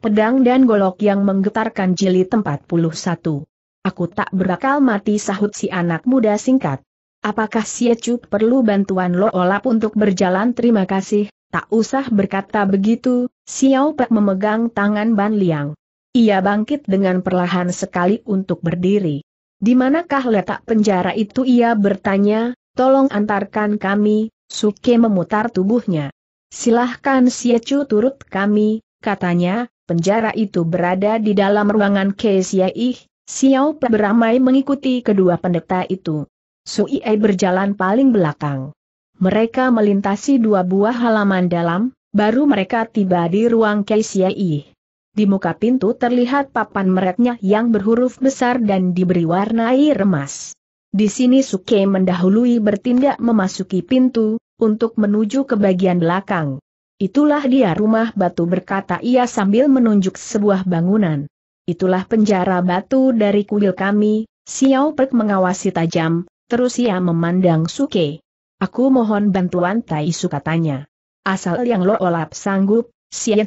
pedang dan golok yang menggetarkan jilid 41. Aku tak berakal mati sahut si anak muda singkat. Apakah si Ecu perlu bantuan Lo Olap untuk berjalan terima kasih, tak usah berkata begitu, Xiao Pek memegang tangan Ban Liang. Ia bangkit dengan perlahan sekali untuk berdiri. Di manakah letak penjara itu ia bertanya, tolong antarkan kami, Suke memutar tubuhnya. Silahkan Siecu turut kami, katanya, penjara itu berada di dalam ruangan Kesiaih, Xiao beramai mengikuti kedua pendeta itu. Sui berjalan paling belakang. Mereka melintasi dua buah halaman dalam, baru mereka tiba di ruang Kesiaih. Di muka pintu terlihat papan mereknya yang berhuruf besar dan diberi warnai remas. Di sini Suke mendahului bertindak memasuki pintu, untuk menuju ke bagian belakang. Itulah dia rumah batu berkata ia sambil menunjuk sebuah bangunan. Itulah penjara batu dari kuil kami, Xiao Pek mengawasi tajam, terus ia memandang Suke. Aku mohon bantuan Taisu katanya. Asal yang lo olap sanggup,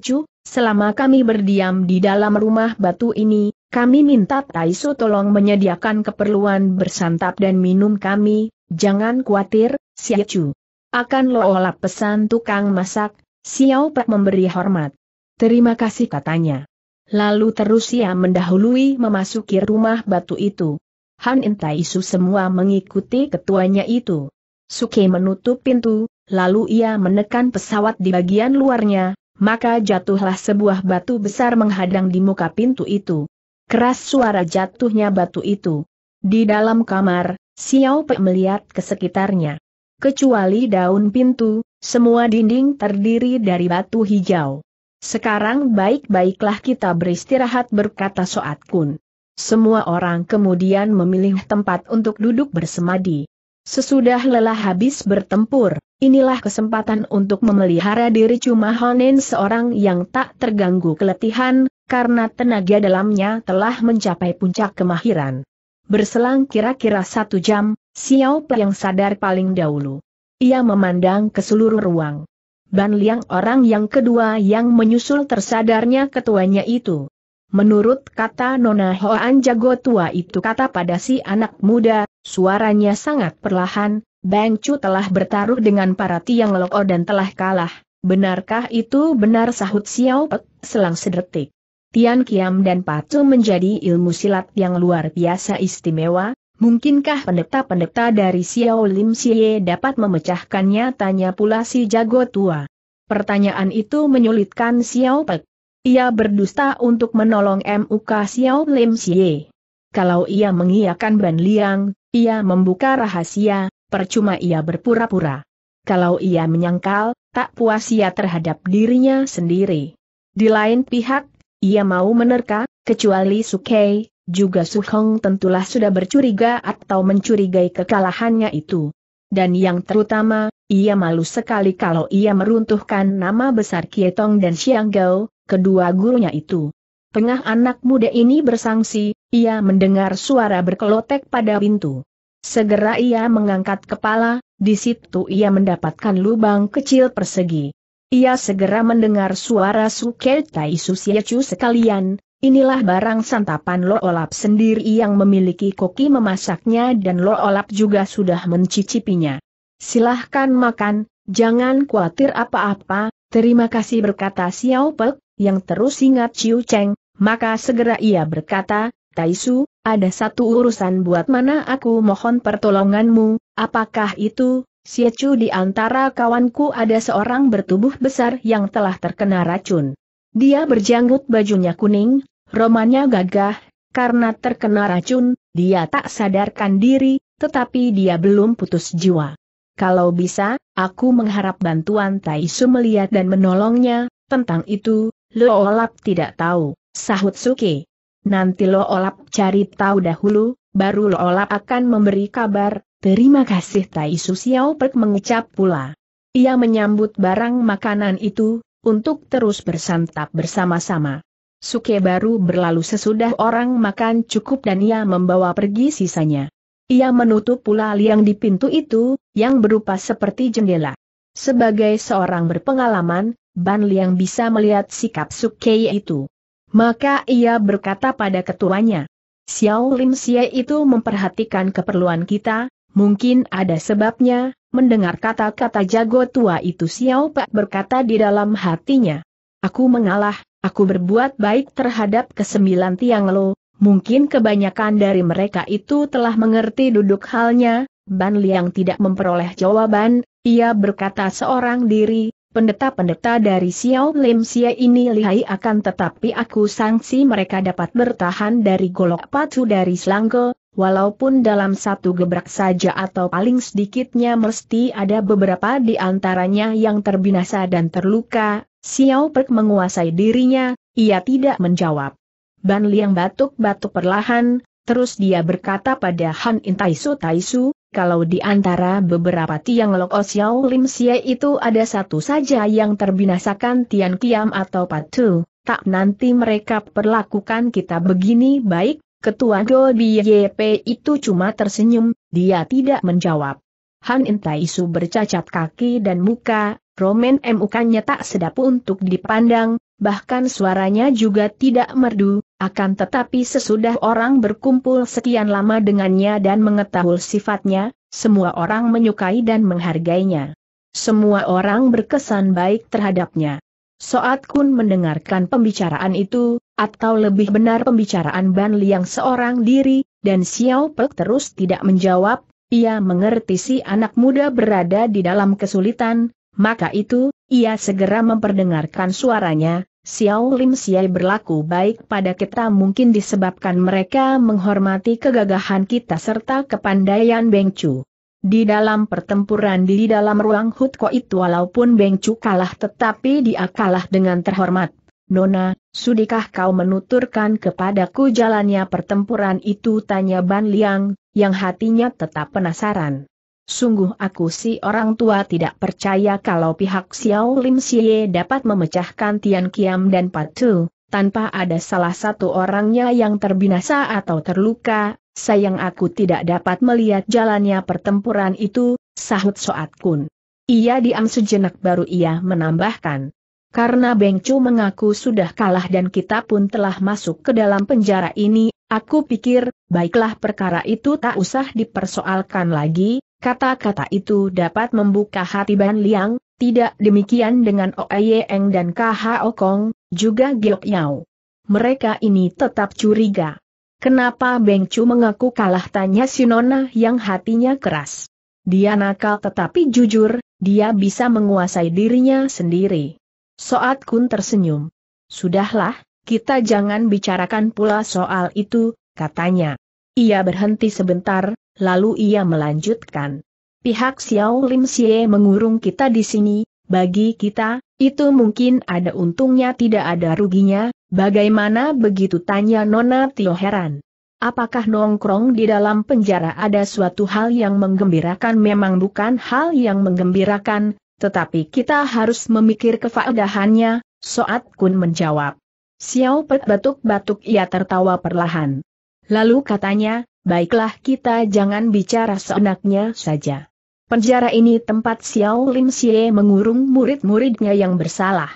Chu, Selama kami berdiam di dalam rumah batu ini, kami minta Taiso tolong menyediakan keperluan bersantap dan minum kami, jangan khawatir, Chu. Akan lo olah pesan tukang masak, Xiao Pek memberi hormat. Terima kasih katanya. Lalu terus ia mendahului memasuki rumah batu itu. Han In Taisu semua mengikuti ketuanya itu. Suke menutup pintu, lalu ia menekan pesawat di bagian luarnya, maka jatuhlah sebuah batu besar menghadang di muka pintu itu. Keras suara jatuhnya batu itu. Di dalam kamar, Xiao Pei melihat ke sekitarnya. Kecuali daun pintu, semua dinding terdiri dari batu hijau. Sekarang baik-baiklah kita beristirahat berkata Soat Kun. Semua orang kemudian memilih tempat untuk duduk bersemadi. Sesudah lelah habis bertempur, inilah kesempatan untuk memelihara diri cuma Honen seorang yang tak terganggu keletihan, karena tenaga dalamnya telah mencapai puncak kemahiran. Berselang kira-kira satu jam, Xiao Pe yang sadar paling dahulu. Ia memandang ke seluruh ruang. Ban Liang orang yang kedua yang menyusul tersadarnya ketuanya itu. Menurut kata Nona Hoan jago tua itu kata pada si anak muda, suaranya sangat perlahan, Bang Chu telah bertaruh dengan para tiang loko dan telah kalah. Benarkah itu benar sahut Xiao Pek, selang sedetik. Tian Kiam dan Patu menjadi ilmu silat yang luar biasa istimewa, mungkinkah pendeta-pendeta dari Xiao Lim Xie dapat memecahkannya tanya pula si jago tua. Pertanyaan itu menyulitkan Xiao Pek. Ia berdusta untuk menolong MUK Xiao Lim Xie. Kalau ia mengiyakan Ban Liang, ia membuka rahasia, percuma ia berpura-pura. Kalau ia menyangkal, tak puas ia terhadap dirinya sendiri. Di lain pihak, ia mau menerka, kecuali Sukei, juga Suhong tentulah sudah bercuriga atau mencurigai kekalahannya itu. Dan yang terutama, ia malu sekali kalau ia meruntuhkan nama besar Kietong dan Xiang Gao, kedua gurunya itu. Tengah anak muda ini bersangsi, ia mendengar suara berkelotek pada pintu. Segera ia mengangkat kepala, di situ ia mendapatkan lubang kecil persegi. Ia segera mendengar suara Suke Tai Susiecu sekalian, inilah barang santapan Lo Olap sendiri yang memiliki koki memasaknya dan Lo Olap juga sudah mencicipinya. Silahkan makan, jangan khawatir apa-apa, terima kasih berkata Xiao Pek, yang terus ingat Chiu Cheng, maka segera ia berkata, Taisu, ada satu urusan buat mana aku mohon pertolonganmu, apakah itu, Chu di antara kawanku ada seorang bertubuh besar yang telah terkena racun. Dia berjanggut bajunya kuning, romanya gagah, karena terkena racun, dia tak sadarkan diri, tetapi dia belum putus jiwa. Kalau bisa, aku mengharap bantuan Taisu melihat dan menolongnya, tentang itu, Lo Olap tidak tahu, sahut Suki. Nanti Lo Olap cari tahu dahulu, baru Lo Olap akan memberi kabar, terima kasih Tai Xiao mengucap pula. Ia menyambut barang makanan itu, untuk terus bersantap bersama-sama. Suke baru berlalu sesudah orang makan cukup dan ia membawa pergi sisanya. Ia menutup pula liang di pintu itu, yang berupa seperti jendela. Sebagai seorang berpengalaman, Ban Liang bisa melihat sikap Sukei itu. Maka ia berkata pada ketuanya, Xiao Lim Xie itu memperhatikan keperluan kita, mungkin ada sebabnya, mendengar kata-kata jago tua itu Xiao Pak berkata di dalam hatinya. Aku mengalah, aku berbuat baik terhadap kesembilan tiang lo, mungkin kebanyakan dari mereka itu telah mengerti duduk halnya, Ban Liang tidak memperoleh jawaban, ia berkata seorang diri, Pendeta-pendeta dari Xiao Lim Xie ini lihai akan tetapi aku sangsi mereka dapat bertahan dari golok patu dari Selangko, walaupun dalam satu gebrak saja atau paling sedikitnya mesti ada beberapa di antaranya yang terbinasa dan terluka, Xiao Pek menguasai dirinya, ia tidak menjawab. Ban Liang batuk-batuk perlahan, terus dia berkata pada Han In Taisu Taisu, kalau di antara beberapa tiang Lok Xiao Lim Xie itu ada satu saja yang terbinasakan Tian Kiam atau Patu, tak nanti mereka perlakukan kita begini baik, Ketua Go BYP itu cuma tersenyum, dia tidak menjawab. Han Intaisu bercacat kaki dan muka, Romen mukanya tak sedap untuk dipandang, bahkan suaranya juga tidak merdu, akan tetapi sesudah orang berkumpul sekian lama dengannya dan mengetahui sifatnya, semua orang menyukai dan menghargainya. Semua orang berkesan baik terhadapnya. Soat Kun mendengarkan pembicaraan itu, atau lebih benar pembicaraan Ban Liang seorang diri, dan Xiao Pek terus tidak menjawab, ia mengerti si anak muda berada di dalam kesulitan, maka itu, ia segera memperdengarkan suaranya, Xiao Lim Xie berlaku baik pada kita mungkin disebabkan mereka menghormati kegagahan kita serta kepandaian Beng Chu. Di dalam pertempuran di dalam ruang hutko itu walaupun Beng Chu kalah tetapi dia kalah dengan terhormat. Nona, sudikah kau menuturkan kepadaku jalannya pertempuran itu tanya Ban Liang, yang hatinya tetap penasaran. Sungguh aku si orang tua tidak percaya kalau pihak Xiao Lim Xie dapat memecahkan Tian Kiam dan Patu, tanpa ada salah satu orangnya yang terbinasa atau terluka, sayang aku tidak dapat melihat jalannya pertempuran itu, sahut Soat Kun. Ia diam sejenak baru ia menambahkan. Karena Beng Chu mengaku sudah kalah dan kita pun telah masuk ke dalam penjara ini, aku pikir, baiklah perkara itu tak usah dipersoalkan lagi, Kata-kata itu dapat membuka hati Ban Liang, tidak demikian dengan Oye Eng dan KH Okong, juga Giok Yao. Mereka ini tetap curiga. Kenapa Beng Chu mengaku kalah tanya Sinona yang hatinya keras. Dia nakal tetapi jujur, dia bisa menguasai dirinya sendiri. Soat Kun tersenyum. Sudahlah, kita jangan bicarakan pula soal itu, katanya. Ia berhenti sebentar, lalu ia melanjutkan. Pihak Xiao Lim Xie mengurung kita di sini, bagi kita, itu mungkin ada untungnya tidak ada ruginya, bagaimana begitu tanya Nona Tio heran. Apakah nongkrong di dalam penjara ada suatu hal yang menggembirakan memang bukan hal yang menggembirakan, tetapi kita harus memikir kefaedahannya, Soat Kun menjawab. Xiao Pet batuk-batuk ia tertawa perlahan. Lalu katanya, baiklah kita jangan bicara seenaknya saja. Penjara ini tempat Xiao Lim Xie mengurung murid-muridnya yang bersalah.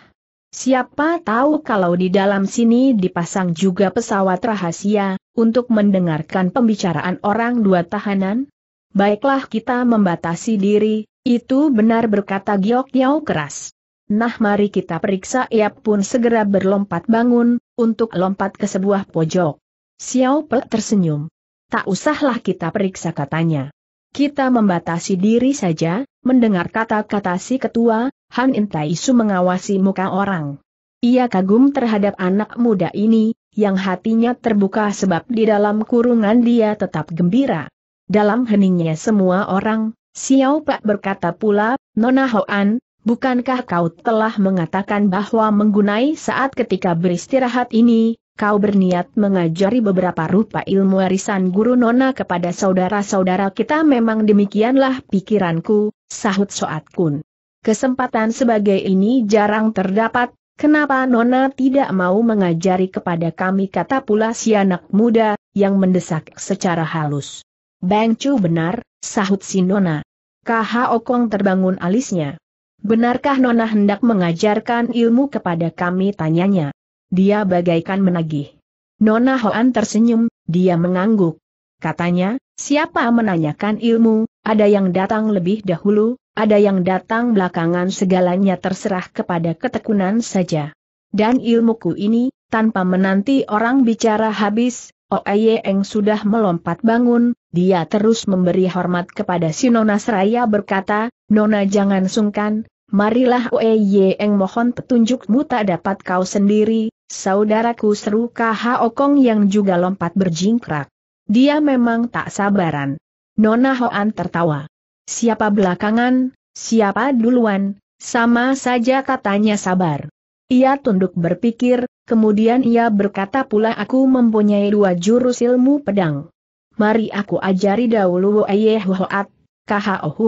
Siapa tahu kalau di dalam sini dipasang juga pesawat rahasia, untuk mendengarkan pembicaraan orang dua tahanan? Baiklah kita membatasi diri, itu benar berkata Giok Yao keras. Nah mari kita periksa ia pun segera berlompat bangun, untuk lompat ke sebuah pojok. Xiao Pe tersenyum. Tak usahlah kita periksa katanya. Kita membatasi diri saja, mendengar kata-kata si ketua, Han Intaisu mengawasi muka orang. Ia kagum terhadap anak muda ini, yang hatinya terbuka sebab di dalam kurungan dia tetap gembira. Dalam heningnya semua orang, Xiao Pak berkata pula, Nona Hoan, bukankah kau telah mengatakan bahwa menggunai saat ketika beristirahat ini, kau berniat mengajari beberapa rupa ilmu warisan guru Nona kepada saudara-saudara kita memang demikianlah pikiranku, sahut Soat Kun. Kesempatan sebagai ini jarang terdapat, kenapa Nona tidak mau mengajari kepada kami kata pula si anak muda, yang mendesak secara halus. Bang Chu benar, sahut si Nona. KH Okong terbangun alisnya. Benarkah Nona hendak mengajarkan ilmu kepada kami tanyanya? Dia bagaikan menagih. Nona Hoan tersenyum, dia mengangguk. Katanya, siapa menanyakan ilmu, ada yang datang lebih dahulu, ada yang datang belakangan segalanya terserah kepada ketekunan saja. Dan ilmuku ini, tanpa menanti orang bicara habis, Oye Eng sudah melompat bangun, dia terus memberi hormat kepada si Nona Seraya berkata, Nona jangan sungkan, marilah Oye Eng mohon petunjukmu tak dapat kau sendiri, saudaraku seru KH Okong yang juga lompat berjingkrak. Dia memang tak sabaran. Nona Hoan tertawa. Siapa belakangan, siapa duluan, sama saja katanya sabar. Ia tunduk berpikir, kemudian ia berkata pula aku mempunyai dua jurus ilmu pedang. Mari aku ajari dahulu Ayeh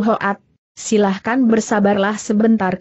Hoat, silahkan bersabarlah sebentar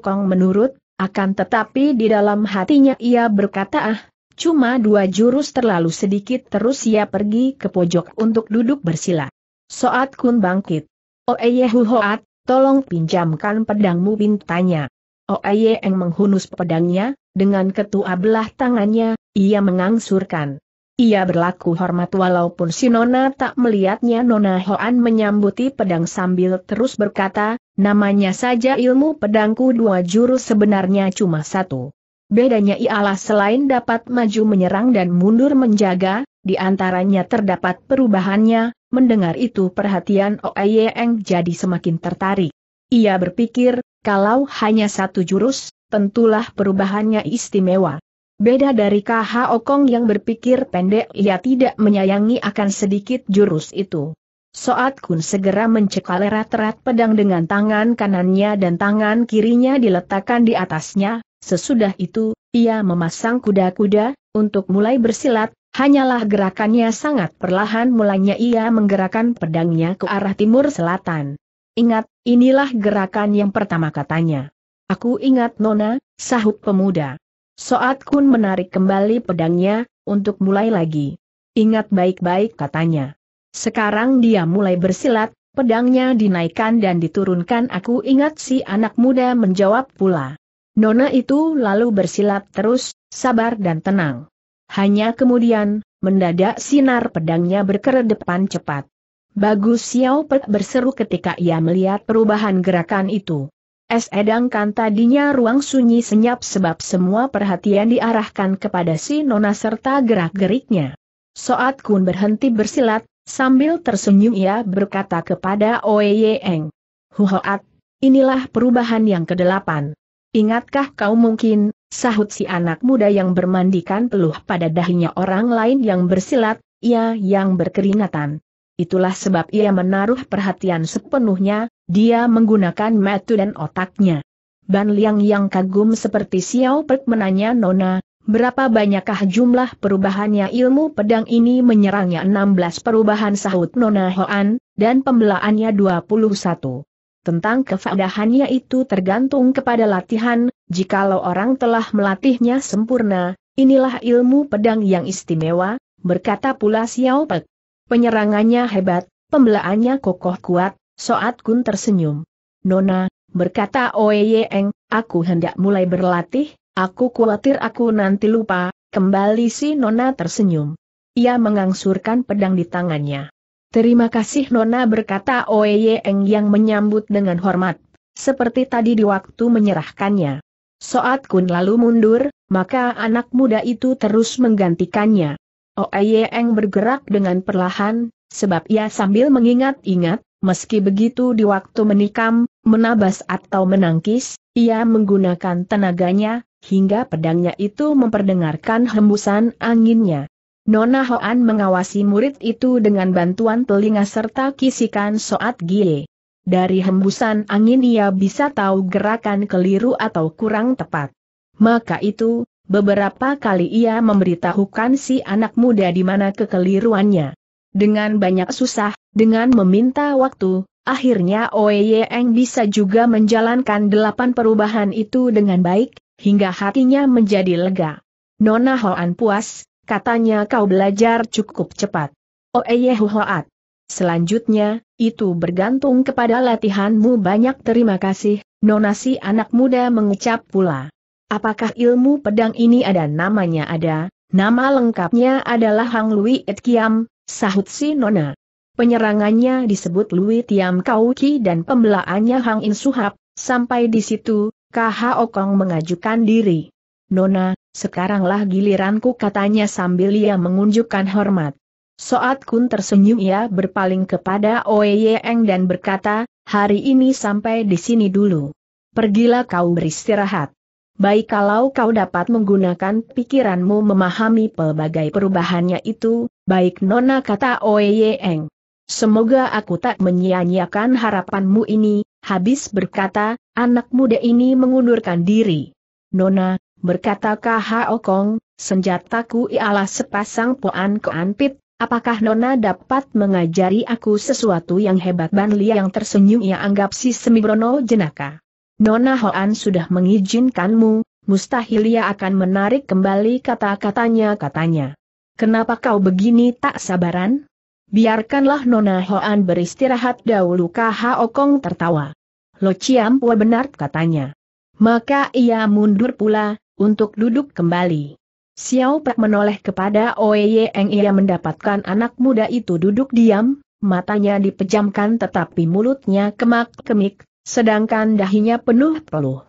Kong menurut, akan tetapi di dalam hatinya ia berkata ah, cuma dua jurus terlalu sedikit terus ia pergi ke pojok untuk duduk bersila. Soat kun bangkit. Oh Ayeh Hoat, tolong pinjamkan pedangmu bintanya. Oye Eng menghunus pedangnya, dengan ketua belah tangannya, ia mengangsurkan. Ia berlaku hormat walaupun si Nona tak melihatnya Nona Hoan menyambuti pedang sambil terus berkata, namanya saja ilmu pedangku dua jurus sebenarnya cuma satu. Bedanya ialah selain dapat maju menyerang dan mundur menjaga, di antaranya terdapat perubahannya, mendengar itu perhatian Oye Eng jadi semakin tertarik. Ia berpikir, kalau hanya satu jurus, tentulah perubahannya istimewa. Beda dari KH Okong yang berpikir pendek ia tidak menyayangi akan sedikit jurus itu. Soat Kun segera mencekal erat-erat pedang dengan tangan kanannya dan tangan kirinya diletakkan di atasnya, sesudah itu, ia memasang kuda-kuda, untuk mulai bersilat, hanyalah gerakannya sangat perlahan mulanya ia menggerakkan pedangnya ke arah timur selatan. Ingat, inilah gerakan yang pertama katanya. Aku ingat Nona, sahut pemuda. Soat Kun menarik kembali pedangnya, untuk mulai lagi. Ingat baik-baik katanya. Sekarang dia mulai bersilat, pedangnya dinaikkan dan diturunkan aku ingat si anak muda menjawab pula. Nona itu lalu bersilat terus, sabar dan tenang. Hanya kemudian, mendadak sinar pedangnya berkeredepan cepat. Bagus Xiao Pek berseru ketika ia melihat perubahan gerakan itu. Es edangkan tadinya ruang sunyi senyap sebab semua perhatian diarahkan kepada si Nona serta gerak-geriknya. Soat Kun berhenti bersilat, sambil tersenyum ia berkata kepada Eng. Huhoat, inilah perubahan yang kedelapan. Ingatkah kau mungkin, sahut si anak muda yang bermandikan peluh pada dahinya orang lain yang bersilat, ia yang berkeringatan. Itulah sebab ia menaruh perhatian sepenuhnya, dia menggunakan mata dan otaknya. Ban Liang yang kagum seperti Xiao Pek menanya Nona, berapa banyakkah jumlah perubahannya ilmu pedang ini menyerangnya 16 perubahan sahut Nona Hoan, dan pembelaannya 21. Tentang kefadahannya itu tergantung kepada latihan, jikalau orang telah melatihnya sempurna, inilah ilmu pedang yang istimewa, berkata pula Xiao Pek. Penyerangannya hebat, pembelaannya kokoh kuat, Soat Kun tersenyum. Nona, berkata Oye Eng, aku hendak mulai berlatih, aku khawatir aku nanti lupa, kembali si Nona tersenyum. Ia mengangsurkan pedang di tangannya. Terima kasih Nona berkata Oye Eng yang menyambut dengan hormat, seperti tadi di waktu menyerahkannya. Soat Kun lalu mundur, maka anak muda itu terus menggantikannya. Oye Eng bergerak dengan perlahan, sebab ia sambil mengingat-ingat, meski begitu di waktu menikam, menabas atau menangkis, ia menggunakan tenaganya, hingga pedangnya itu memperdengarkan hembusan anginnya. Nona Hoan mengawasi murid itu dengan bantuan telinga serta kisikan soat gie. Dari hembusan angin ia bisa tahu gerakan keliru atau kurang tepat. Maka itu, Beberapa kali ia memberitahukan si anak muda di mana kekeliruannya. Dengan banyak susah, dengan meminta waktu, akhirnya Oye Eng bisa juga menjalankan delapan perubahan itu dengan baik, hingga hatinya menjadi lega. Nona Hoan puas, katanya kau belajar cukup cepat. Oye Hoat. Selanjutnya, itu bergantung kepada latihanmu banyak terima kasih, Nona si anak muda mengucap pula. Apakah ilmu pedang ini ada namanya ada, nama lengkapnya adalah Hang Lui Et Kiam, sahut si Nona. Penyerangannya disebut Lui Tiam Kau Ki dan pembelaannya Hang In Suhap, sampai di situ, KH Okong mengajukan diri. Nona, sekaranglah giliranku katanya sambil ia mengunjukkan hormat. Soat Kun tersenyum ia berpaling kepada Oye Eng dan berkata, hari ini sampai di sini dulu. Pergilah kau beristirahat. Baik kalau kau dapat menggunakan pikiranmu memahami pelbagai perubahannya itu, baik nona kata Oye Eng. Semoga aku tak menyia-nyiakan harapanmu ini, habis berkata, anak muda ini mengundurkan diri. Nona, berkata KH Okong, senjataku ialah sepasang poan keanpit, apakah Nona dapat mengajari aku sesuatu yang hebat Ban yang tersenyum ia anggap si Semibrono jenaka. Nona Hoan sudah mengizinkanmu, mustahil ia akan menarik kembali kata-katanya katanya. Kenapa kau begini tak sabaran? Biarkanlah Nona Hoan beristirahat dahulu KH Okong tertawa. Lo Ciam benar katanya. Maka ia mundur pula, untuk duduk kembali. Xiao Pak menoleh kepada Oye Eng ia mendapatkan anak muda itu duduk diam, matanya dipejamkan tetapi mulutnya kemak-kemik, sedangkan dahinya penuh peluh.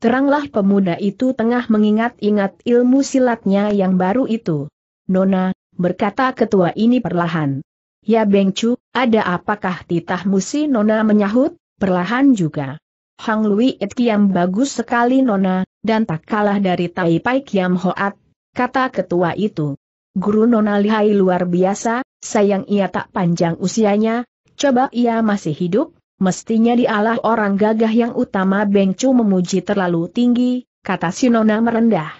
Teranglah pemuda itu tengah mengingat-ingat ilmu silatnya yang baru itu. Nona, berkata ketua ini perlahan. Ya Beng Chu, ada apakah titahmu si Nona menyahut, perlahan juga. Hang Lui It Kiam bagus sekali Nona, dan tak kalah dari Tai Pai Kiam Hoat, kata ketua itu. Guru Nona lihai luar biasa, sayang ia tak panjang usianya, coba ia masih hidup, Mestinya dialah orang gagah yang utama Beng Chu memuji terlalu tinggi, kata Sinona merendah.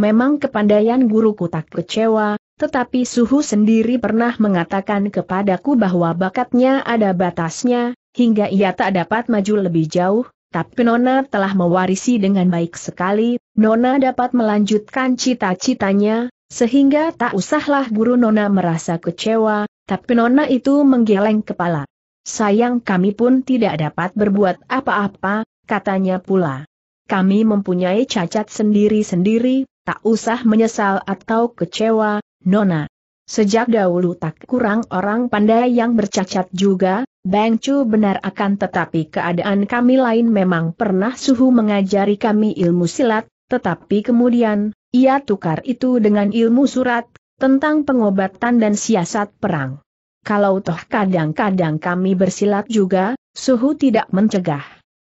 Memang kepandaian guruku tak kecewa, tetapi suhu sendiri pernah mengatakan kepadaku bahwa bakatnya ada batasnya, hingga ia tak dapat maju lebih jauh, tapi Nona telah mewarisi dengan baik sekali, Nona dapat melanjutkan cita-citanya, sehingga tak usahlah guru Nona merasa kecewa, tapi Nona itu menggeleng kepala. Sayang kami pun tidak dapat berbuat apa-apa, katanya pula. Kami mempunyai cacat sendiri-sendiri, tak usah menyesal atau kecewa, Nona. Sejak dahulu tak kurang orang pandai yang bercacat juga, Bang Chu benar akan tetapi keadaan kami lain memang pernah suhu mengajari kami ilmu silat, tetapi kemudian, ia tukar itu dengan ilmu surat, tentang pengobatan dan siasat perang. Kalau toh kadang-kadang kami bersilat juga, suhu tidak mencegah.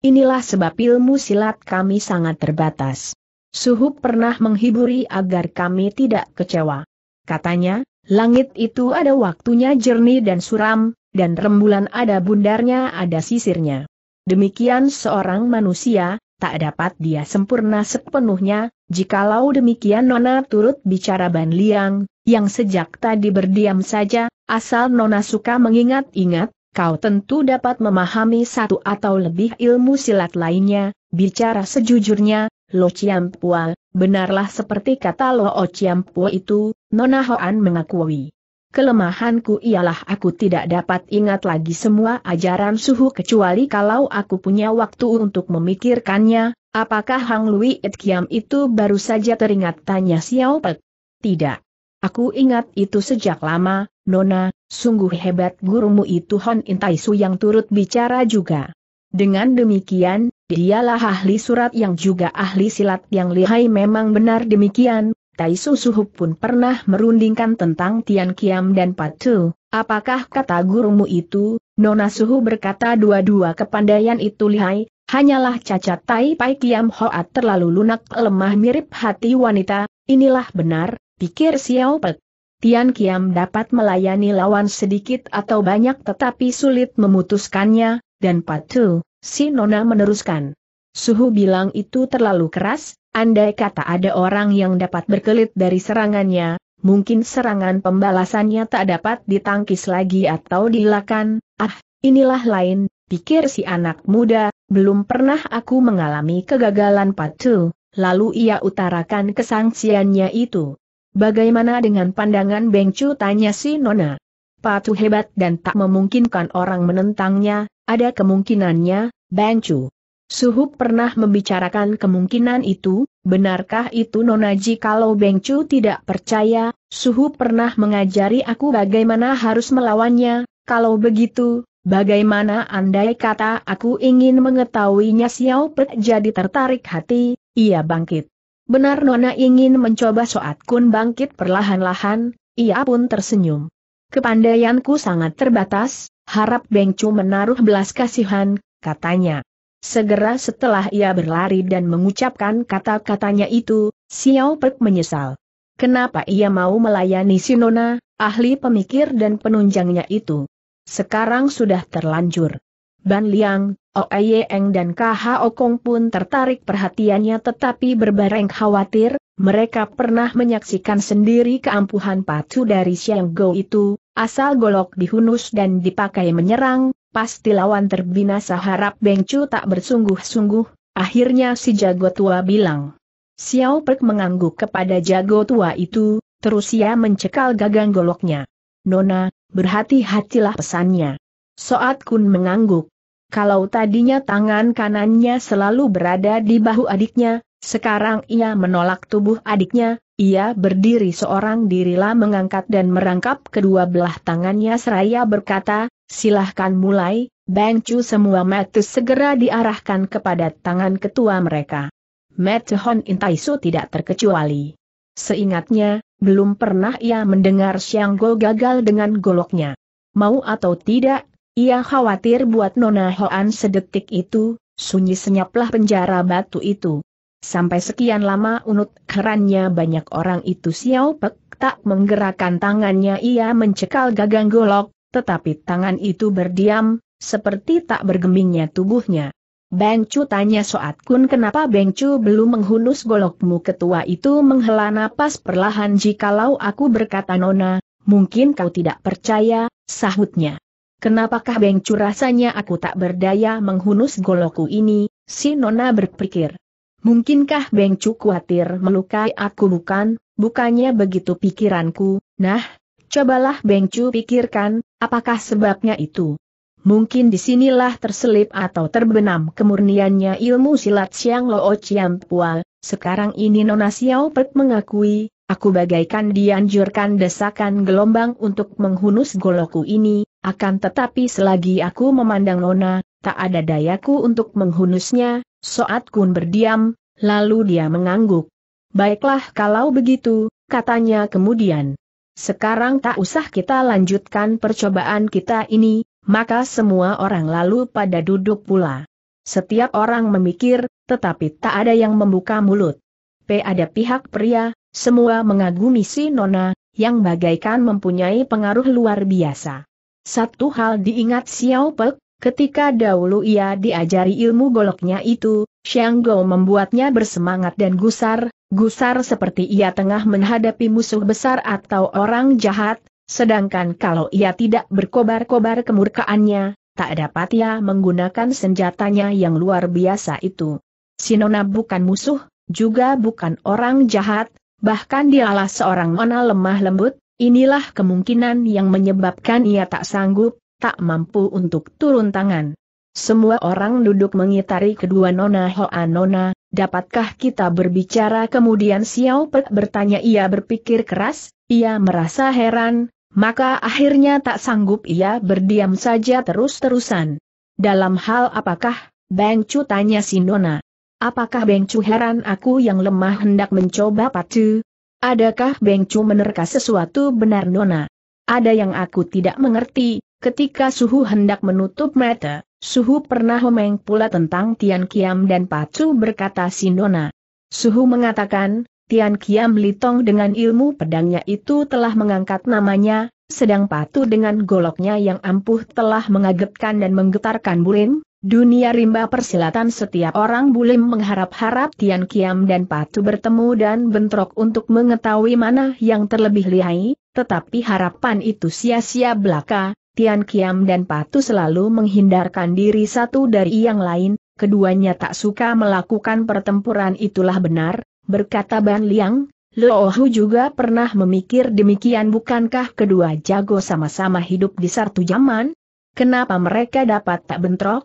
Inilah sebab ilmu silat kami sangat terbatas. Suhu pernah menghiburi agar kami tidak kecewa. Katanya, langit itu ada waktunya jernih dan suram, dan rembulan ada bundarnya ada sisirnya. Demikian seorang manusia, tak dapat dia sempurna sepenuhnya, jikalau demikian Nona turut bicara Ban Liang, yang sejak tadi berdiam saja, asal Nona suka mengingat-ingat, kau tentu dapat memahami satu atau lebih ilmu silat lainnya, bicara sejujurnya, Lo Chiampua, benarlah seperti kata Lo Chiampua itu, Nona Hoan mengakui. Kelemahanku ialah aku tidak dapat ingat lagi semua ajaran suhu kecuali kalau aku punya waktu untuk memikirkannya, apakah Hang Lui Et Kiam itu baru saja teringat tanya Xiao Pek. Tidak. Aku ingat itu sejak lama, Nona, sungguh hebat gurumu itu Hon Intaisu yang turut bicara juga. Dengan demikian, dialah ahli surat yang juga ahli silat yang lihai memang benar demikian, Taisu Suhu pun pernah merundingkan tentang Tian Kiam dan Patu, apakah kata gurumu itu, Nona Suhu berkata dua-dua kepandaian itu lihai, hanyalah cacat Tai Pai Kiam Hoat terlalu lunak lemah mirip hati wanita, inilah benar, pikir Xiao Pek. Tian Kiam dapat melayani lawan sedikit atau banyak tetapi sulit memutuskannya, dan Patu, si Nona meneruskan. Suhu bilang itu terlalu keras, andai kata ada orang yang dapat berkelit dari serangannya, mungkin serangan pembalasannya tak dapat ditangkis lagi atau dilakan, ah, inilah lain, pikir si anak muda, belum pernah aku mengalami kegagalan Patu, lalu ia utarakan kesangsiannya itu. Bagaimana dengan pandangan Beng Chu? Tanya si Nona. Patu hebat dan tak memungkinkan orang menentangnya, ada kemungkinannya, Beng Chu. Suhu pernah membicarakan kemungkinan itu, benarkah itu Nona? Kalau Beng Chu tidak percaya, Suhu pernah mengajari aku bagaimana harus melawannya, kalau begitu, bagaimana andai kata aku ingin mengetahuinya? Xiao Pek jadi tertarik hati, ia bangkit. Benar Nona ingin mencoba Soat Kun bangkit perlahan-lahan, ia pun tersenyum. Kepandaianku sangat terbatas, harap Beng Chu menaruh belas kasihan, katanya. Segera setelah ia berlari dan mengucapkan kata-katanya itu, Xiao Pek menyesal. Kenapa ia mau melayani si Nona, ahli pemikir dan penunjangnya itu? Sekarang sudah terlanjur. Ban Liang, Oye Eng dan KH Okong pun tertarik perhatiannya tetapi berbareng khawatir, mereka pernah menyaksikan sendiri keampuhan patu dari Xiang Go itu, asal golok dihunus dan dipakai menyerang, pasti lawan terbinasa harap Beng Chu tak bersungguh-sungguh, akhirnya si jago tua bilang. Xiao Pek mengangguk kepada jago tua itu, terus ia mencekal gagang goloknya. Nona, berhati-hatilah pesannya. Soat Kun mengangguk. Kalau tadinya tangan kanannya selalu berada di bahu adiknya, sekarang ia menolak tubuh adiknya, ia berdiri seorang dirilah mengangkat dan merangkap kedua belah tangannya seraya berkata, silahkan mulai, Bang semua mata segera diarahkan kepada tangan ketua mereka. Mata Hon Intaisu tidak terkecuali. Seingatnya, belum pernah ia mendengar Xiang Go gagal dengan goloknya. Mau atau tidak, ia khawatir buat Nona Hoan sedetik itu, sunyi senyaplah penjara batu itu. Sampai sekian lama unut kerannya banyak orang itu Xiao Pek tak menggerakkan tangannya ia mencekal gagang golok, tetapi tangan itu berdiam, seperti tak bergemingnya tubuhnya. Beng Chu tanya Soat Kun kenapa Beng Chu belum menghunus golokmu ketua itu menghela napas perlahan jikalau aku berkata Nona, mungkin kau tidak percaya, sahutnya. Kenapakah Beng Chu rasanya aku tak berdaya menghunus golokku ini, si Nona berpikir. Mungkinkah Beng Chu khawatir melukai aku bukan, bukannya begitu pikiranku, nah, Cobalah Beng Chu pikirkan, apakah sebabnya itu? Mungkin di sinilah terselip atau terbenam kemurniannya ilmu silat Siang Lo Chiam Pua. Sekarang ini Nona Xiao Pek mengakui, aku bagaikan dianjurkan desakan gelombang untuk menghunus golokku ini, akan tetapi selagi aku memandang Nona, tak ada dayaku untuk menghunusnya, Soat Kun berdiam, lalu dia mengangguk. Baiklah kalau begitu, katanya kemudian. Sekarang tak usah kita lanjutkan percobaan kita ini, maka semua orang lalu pada duduk pula. Setiap orang memikir, tetapi tak ada yang membuka mulut. P ada pihak pria, semua mengagumi si Nona, yang bagaikan mempunyai pengaruh luar biasa. Satu hal diingat Xiao Pek, ketika dahulu ia diajari ilmu goloknya itu, Xiang membuatnya bersemangat dan gusar, gusar seperti ia tengah menghadapi musuh besar atau orang jahat, sedangkan kalau ia tidak berkobar-kobar kemurkaannya, tak dapat ia menggunakan senjatanya yang luar biasa itu. Sinona bukan musuh, juga bukan orang jahat, bahkan dialah seorang mana lemah lembut, inilah kemungkinan yang menyebabkan ia tak sanggup, tak mampu untuk turun tangan. Semua orang duduk mengitari kedua nona Hoa Nona, dapatkah kita berbicara kemudian Xiao Pek bertanya ia berpikir keras, ia merasa heran, maka akhirnya tak sanggup ia berdiam saja terus-terusan. Dalam hal apakah, Beng Chu tanya si Nona. Apakah Beng Chu heran aku yang lemah hendak mencoba patu? Adakah Beng Chu menerka sesuatu benar Nona? Ada yang aku tidak mengerti, ketika suhu hendak menutup mata, Suhu pernah omeng pula tentang Tian Kiam dan Pacu berkata Sinona. Suhu mengatakan, Tian Kiam Litong dengan ilmu pedangnya itu telah mengangkat namanya, sedang Patu dengan goloknya yang ampuh telah mengagetkan dan menggetarkan Bulim. Dunia rimba persilatan setiap orang Bulim mengharap-harap Tian Kiam dan Patu bertemu dan bentrok untuk mengetahui mana yang terlebih lihai, tetapi harapan itu sia-sia belaka, Tian Kiam dan Patu selalu menghindarkan diri satu dari yang lain, keduanya tak suka melakukan pertempuran itulah benar, berkata Ban Liang, Hu juga pernah memikir demikian bukankah kedua jago sama-sama hidup di satu zaman? Kenapa mereka dapat tak bentrok?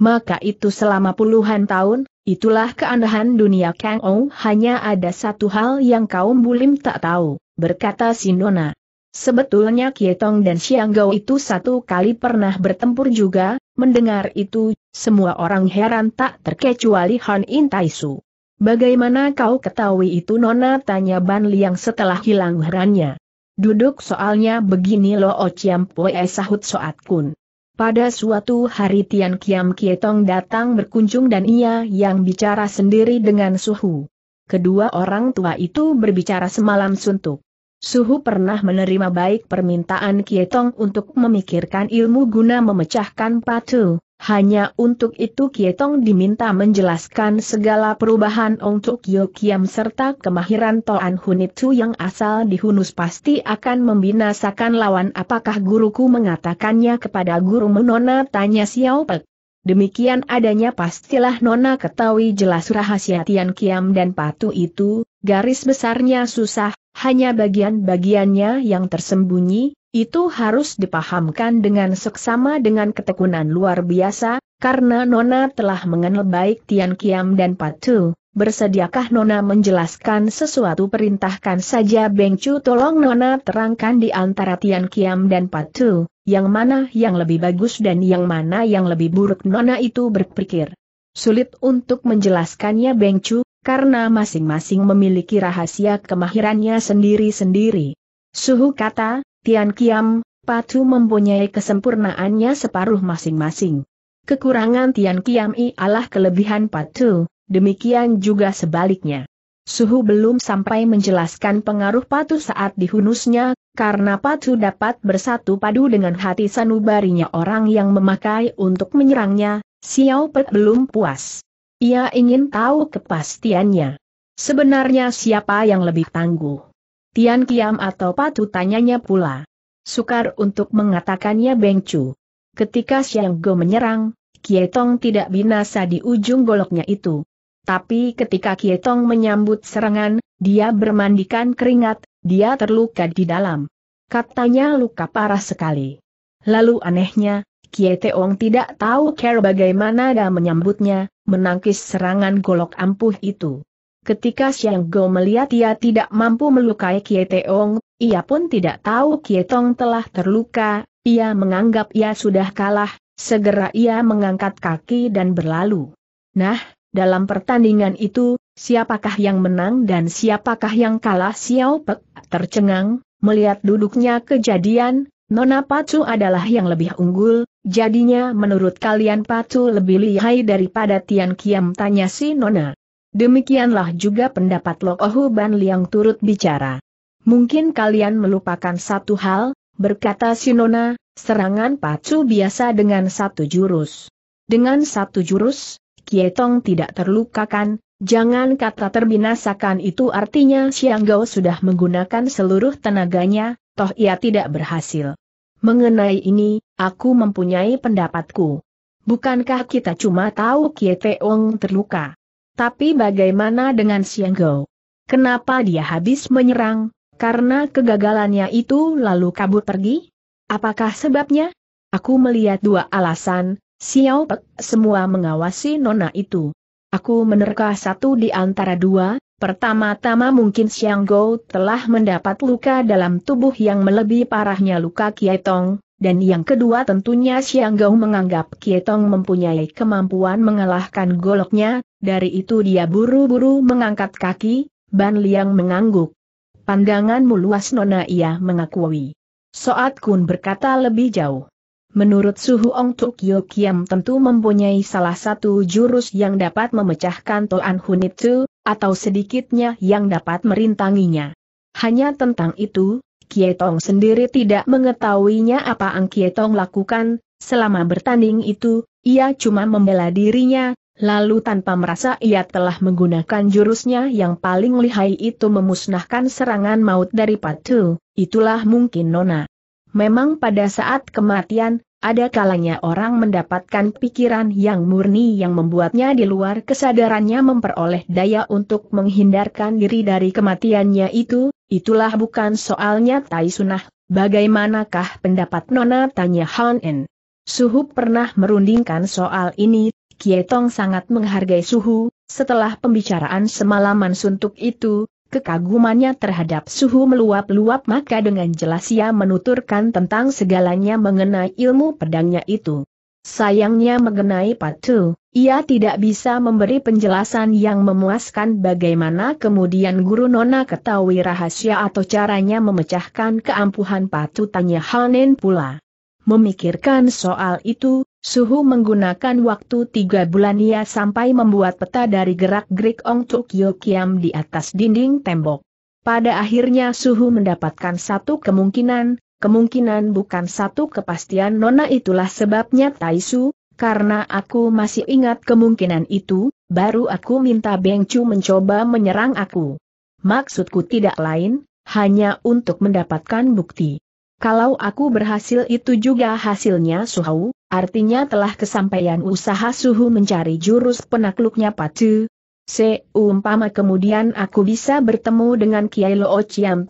Maka itu selama puluhan tahun, itulah keanehan dunia Kang Ong hanya ada satu hal yang kaum bulim tak tahu, berkata si Nona. Sebetulnya Kietong dan Xiang Gao itu satu kali pernah bertempur juga, mendengar itu, semua orang heran tak terkecuali Han In Taisu. Bagaimana kau ketahui itu Nona tanya Ban Liang setelah hilang herannya. Duduk soalnya begini lo Ociam Poe sahut Soat Kun. Pada suatu hari Tian Kiam Kietong datang berkunjung dan ia yang bicara sendiri dengan Suhu. Kedua orang tua itu berbicara semalam suntuk. Suhu pernah menerima baik permintaan Kietong untuk memikirkan ilmu guna memecahkan patu, hanya untuk itu Kietong diminta menjelaskan segala perubahan untuk Yo Kiam serta kemahiran Toan Hunitu yang asal di Hunus pasti akan membinasakan lawan. Apakah guruku mengatakannya kepada guru Nona tanya Xiao Pek. Demikian adanya pastilah Nona ketahui jelas rahasia Tian Kiam dan Patu itu, garis besarnya susah, hanya bagian-bagiannya yang tersembunyi, itu harus dipahamkan dengan seksama dengan ketekunan luar biasa, karena Nona telah mengenal baik Tian Kiam dan Patu. Bersediakah Nona menjelaskan sesuatu perintahkan saja Beng Chu tolong Nona terangkan di antara Tian Kiam dan Patu, yang mana yang lebih bagus dan yang mana yang lebih buruk Nona itu berpikir. Sulit untuk menjelaskannya Beng Chu, karena masing-masing memiliki rahasia kemahirannya sendiri-sendiri. Suhu kata, Tian Kiam, Patu mempunyai kesempurnaannya separuh masing-masing. Kekurangan Tian Kiam ialah kelebihan Patu, demikian juga sebaliknya. Suhu belum sampai menjelaskan pengaruh Patu saat dihunusnya, karena Patu dapat bersatu padu dengan hati sanubarinya orang yang memakai untuk menyerangnya, Xiao Pek belum puas. Ia ingin tahu kepastiannya. Sebenarnya siapa yang lebih tangguh? Tian Kiam atau Patu tanyanya pula. Sukar untuk mengatakannya Beng Chu. Ketika Xiang Go menyerang, Kietong tidak binasa di ujung goloknya itu. Tapi ketika Kietong menyambut serangan, dia bermandikan keringat, dia terluka di dalam. Katanya luka parah sekali. Lalu anehnya, Kietong tidak tahu care bagaimana dia menyambutnya, menangkis serangan golok ampuh itu. Ketika Xiang Go melihat ia tidak mampu melukai Kie Teong, ia pun tidak tahu Kie Tong telah terluka, ia menganggap ia sudah kalah, segera ia mengangkat kaki dan berlalu. Nah, dalam pertandingan itu, siapakah yang menang dan siapakah yang kalah? Xiao Pek tercengang, melihat duduknya kejadian, Nona Patu adalah yang lebih unggul, jadinya menurut kalian Patu lebih lihai daripada Tian Kiam? Tanya si Nona. Demikianlah juga pendapat Lokohu Ban Liang turut bicara. Mungkin kalian melupakan satu hal, berkata Sinona, serangan pacu biasa dengan satu jurus. Dengan satu jurus, Kietong tidak terlukakan, jangan kata terbinasakan itu artinya Xiang Gao sudah menggunakan seluruh tenaganya, toh ia tidak berhasil. Mengenai ini, aku mempunyai pendapatku. Bukankah kita cuma tahu Kietong terluka? Tapi bagaimana dengan Xianggo? Kenapa dia habis menyerang? Karena kegagalannya itu lalu kabur pergi? Apakah sebabnya? Aku melihat dua alasan, Xiao Pek semua mengawasi nona itu. Aku menerka satu di antara dua, pertama-tama mungkin Xianggo telah mendapat luka dalam tubuh yang melebihi parahnya luka Kietong, dan yang kedua tentunya Xiang Gao menganggap Kietong mempunyai kemampuan mengalahkan goloknya, dari itu dia buru-buru mengangkat kaki, Ban Liang mengangguk. Pandanganmu luas nona ia mengakui. Soat Kun berkata lebih jauh. Menurut suhu Ong Tuk Yo Kiam tentu mempunyai salah satu jurus yang dapat memecahkan Toan Hun itu, atau sedikitnya yang dapat merintanginya. Hanya tentang itu, Kietong sendiri tidak mengetahuinya apa Ang Kietong lakukan, selama bertanding itu, ia cuma membela dirinya, Lalu tanpa merasa ia telah menggunakan jurusnya yang paling lihai itu memusnahkan serangan maut dari Patu, itulah mungkin Nona. Memang pada saat kematian, ada kalanya orang mendapatkan pikiran yang murni yang membuatnya di luar kesadarannya memperoleh daya untuk menghindarkan diri dari kematiannya itu, itulah bukan soalnya Tai Sunah, bagaimanakah pendapat Nona? Tanya Han En. Suhu pernah merundingkan soal ini, Kietong sangat menghargai Suhu, setelah pembicaraan semalaman suntuk itu, kekagumannya terhadap Suhu meluap-luap maka dengan jelas ia menuturkan tentang segalanya mengenai ilmu pedangnya itu. Sayangnya mengenai Patu, ia tidak bisa memberi penjelasan yang memuaskan bagaimana kemudian guru Nona ketahui rahasia atau caranya memecahkan keampuhan Patu tanya Hanen pula. Memikirkan soal itu, Suhu menggunakan waktu tiga bulan ia sampai membuat peta dari gerak-gerik Ong Tuk Kiam di atas dinding tembok. Pada akhirnya Suhu mendapatkan satu kemungkinan, kemungkinan bukan satu kepastian nona itulah sebabnya Taisu, karena aku masih ingat kemungkinan itu, baru aku minta Beng Chu mencoba menyerang aku. Maksudku tidak lain, hanya untuk mendapatkan bukti. Kalau aku berhasil itu juga hasilnya Suhu, artinya telah kesampaian usaha Suhu mencari jurus penakluknya Patu, Seumpama kemudian aku bisa bertemu dengan Kiai Lo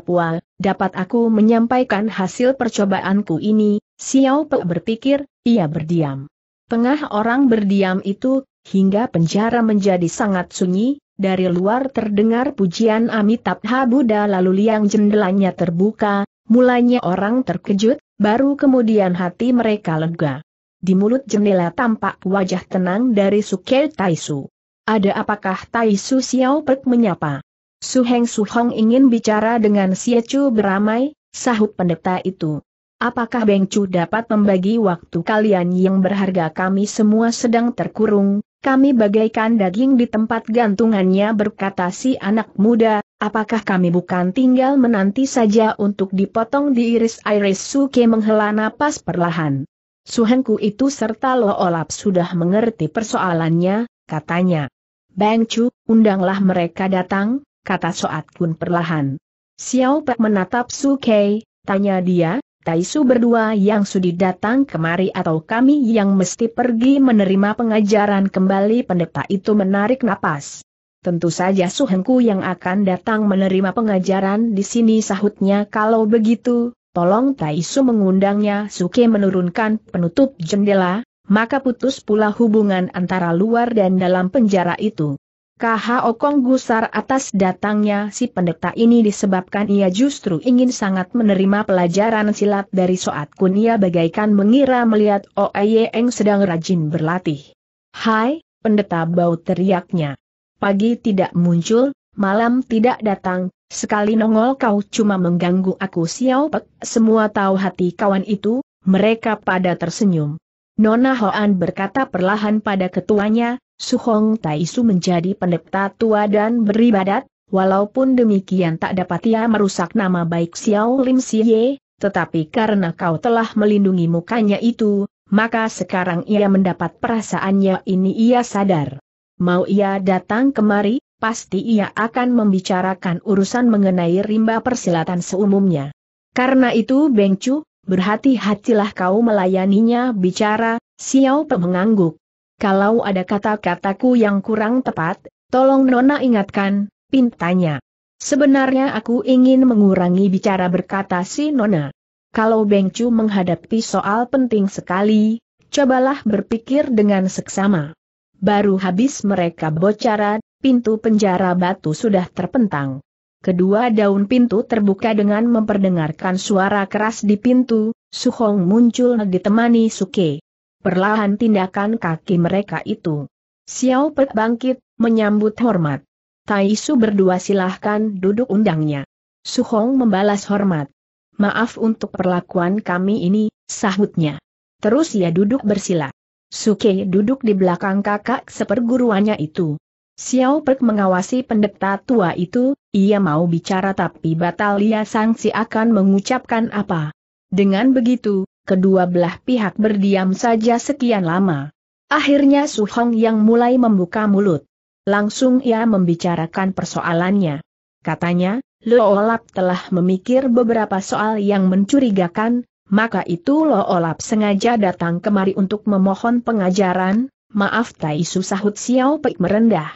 Pua, dapat aku menyampaikan hasil percobaanku ini, Xiao Pe berpikir, ia berdiam. Tengah orang berdiam itu, hingga penjara menjadi sangat sunyi, dari luar terdengar pujian Amitabha Buddha lalu liang jendelanya terbuka, mulanya orang terkejut, baru kemudian hati mereka lega. Di mulut jendela tampak wajah tenang dari Suke Taisu. Ada apakah Tai Su Xiao Pek menyapa? Su Heng Su Hong ingin bicara dengan Xie Chu beramai, sahut pendeta itu. Apakah Beng Chu dapat membagi waktu kalian yang berharga kami semua sedang terkurung, kami bagaikan daging di tempat gantungannya berkata si anak muda, apakah kami bukan tinggal menanti saja untuk dipotong diiris-iris Suke menghela napas perlahan. Suhenku itu serta Lo Olap sudah mengerti persoalannya, katanya. Bang Chu, undanglah mereka datang, kata Soat Kun perlahan. Xiao Pek menatap Su Kei, tanya dia, Tai Su berdua yang sudi datang kemari atau kami yang mesti pergi menerima pengajaran kembali pendeta itu menarik napas. Tentu saja Su Hengku yang akan datang menerima pengajaran di sini sahutnya kalau begitu, tolong Tai Su mengundangnya Suke menurunkan penutup jendela, maka putus pula hubungan antara luar dan dalam penjara itu. KH Okong gusar atas datangnya si pendeta ini disebabkan ia justru ingin sangat menerima pelajaran silat dari Soat Kun ia bagaikan mengira melihat Oye Eng sedang rajin berlatih. Hai, pendeta bau teriaknya. Pagi tidak muncul, malam tidak datang, sekali nongol kau cuma mengganggu aku Xiao Pek, semua tahu hati kawan itu, mereka pada tersenyum. Nona Hoan berkata perlahan pada ketuanya, Su Hong Taisu menjadi pendeta tua dan beribadat, walaupun demikian tak dapat ia merusak nama baik Xiao Lim Xie, tetapi karena kau telah melindungi mukanya itu, maka sekarang ia mendapat perasaannya. Ini ia sadar. Mau ia datang kemari, pasti ia akan membicarakan urusan mengenai rimba persilatan seumumnya. Karena itu Beng Chu, berhati-hatilah kau melayaninya bicara, Xiao Pe mengangguk. Kalau ada kata-kataku yang kurang tepat, tolong Nona ingatkan, pintanya. Sebenarnya aku ingin mengurangi bicara berkata si Nona. Kalau Beng Chu menghadapi soal penting sekali, cobalah berpikir dengan seksama. Baru habis mereka bocara, pintu penjara batu sudah terpentang. Kedua daun pintu terbuka dengan memperdengarkan suara keras di pintu, Suhong muncul ditemani Suke. Perlahan tindakan kaki mereka itu. Xiao Pek bangkit, menyambut hormat. Tai Su berdua silahkan duduk undangnya. Suhong membalas hormat. Maaf untuk perlakuan kami ini, sahutnya. Terus ia duduk bersila. Suke duduk di belakang kakak seperguruannya itu. Xiao Pek mengawasi pendeta tua itu, ia mau bicara tapi batal ia sangsi akan mengucapkan apa. Dengan begitu, kedua belah pihak berdiam saja sekian lama. Akhirnya Su Hong yang mulai membuka mulut. Langsung ia membicarakan persoalannya. Katanya, Lo Olap telah memikir beberapa soal yang mencurigakan, maka itu Lo Olap sengaja datang kemari untuk memohon pengajaran, maaf Tai Su sahut Xiao Pek merendah.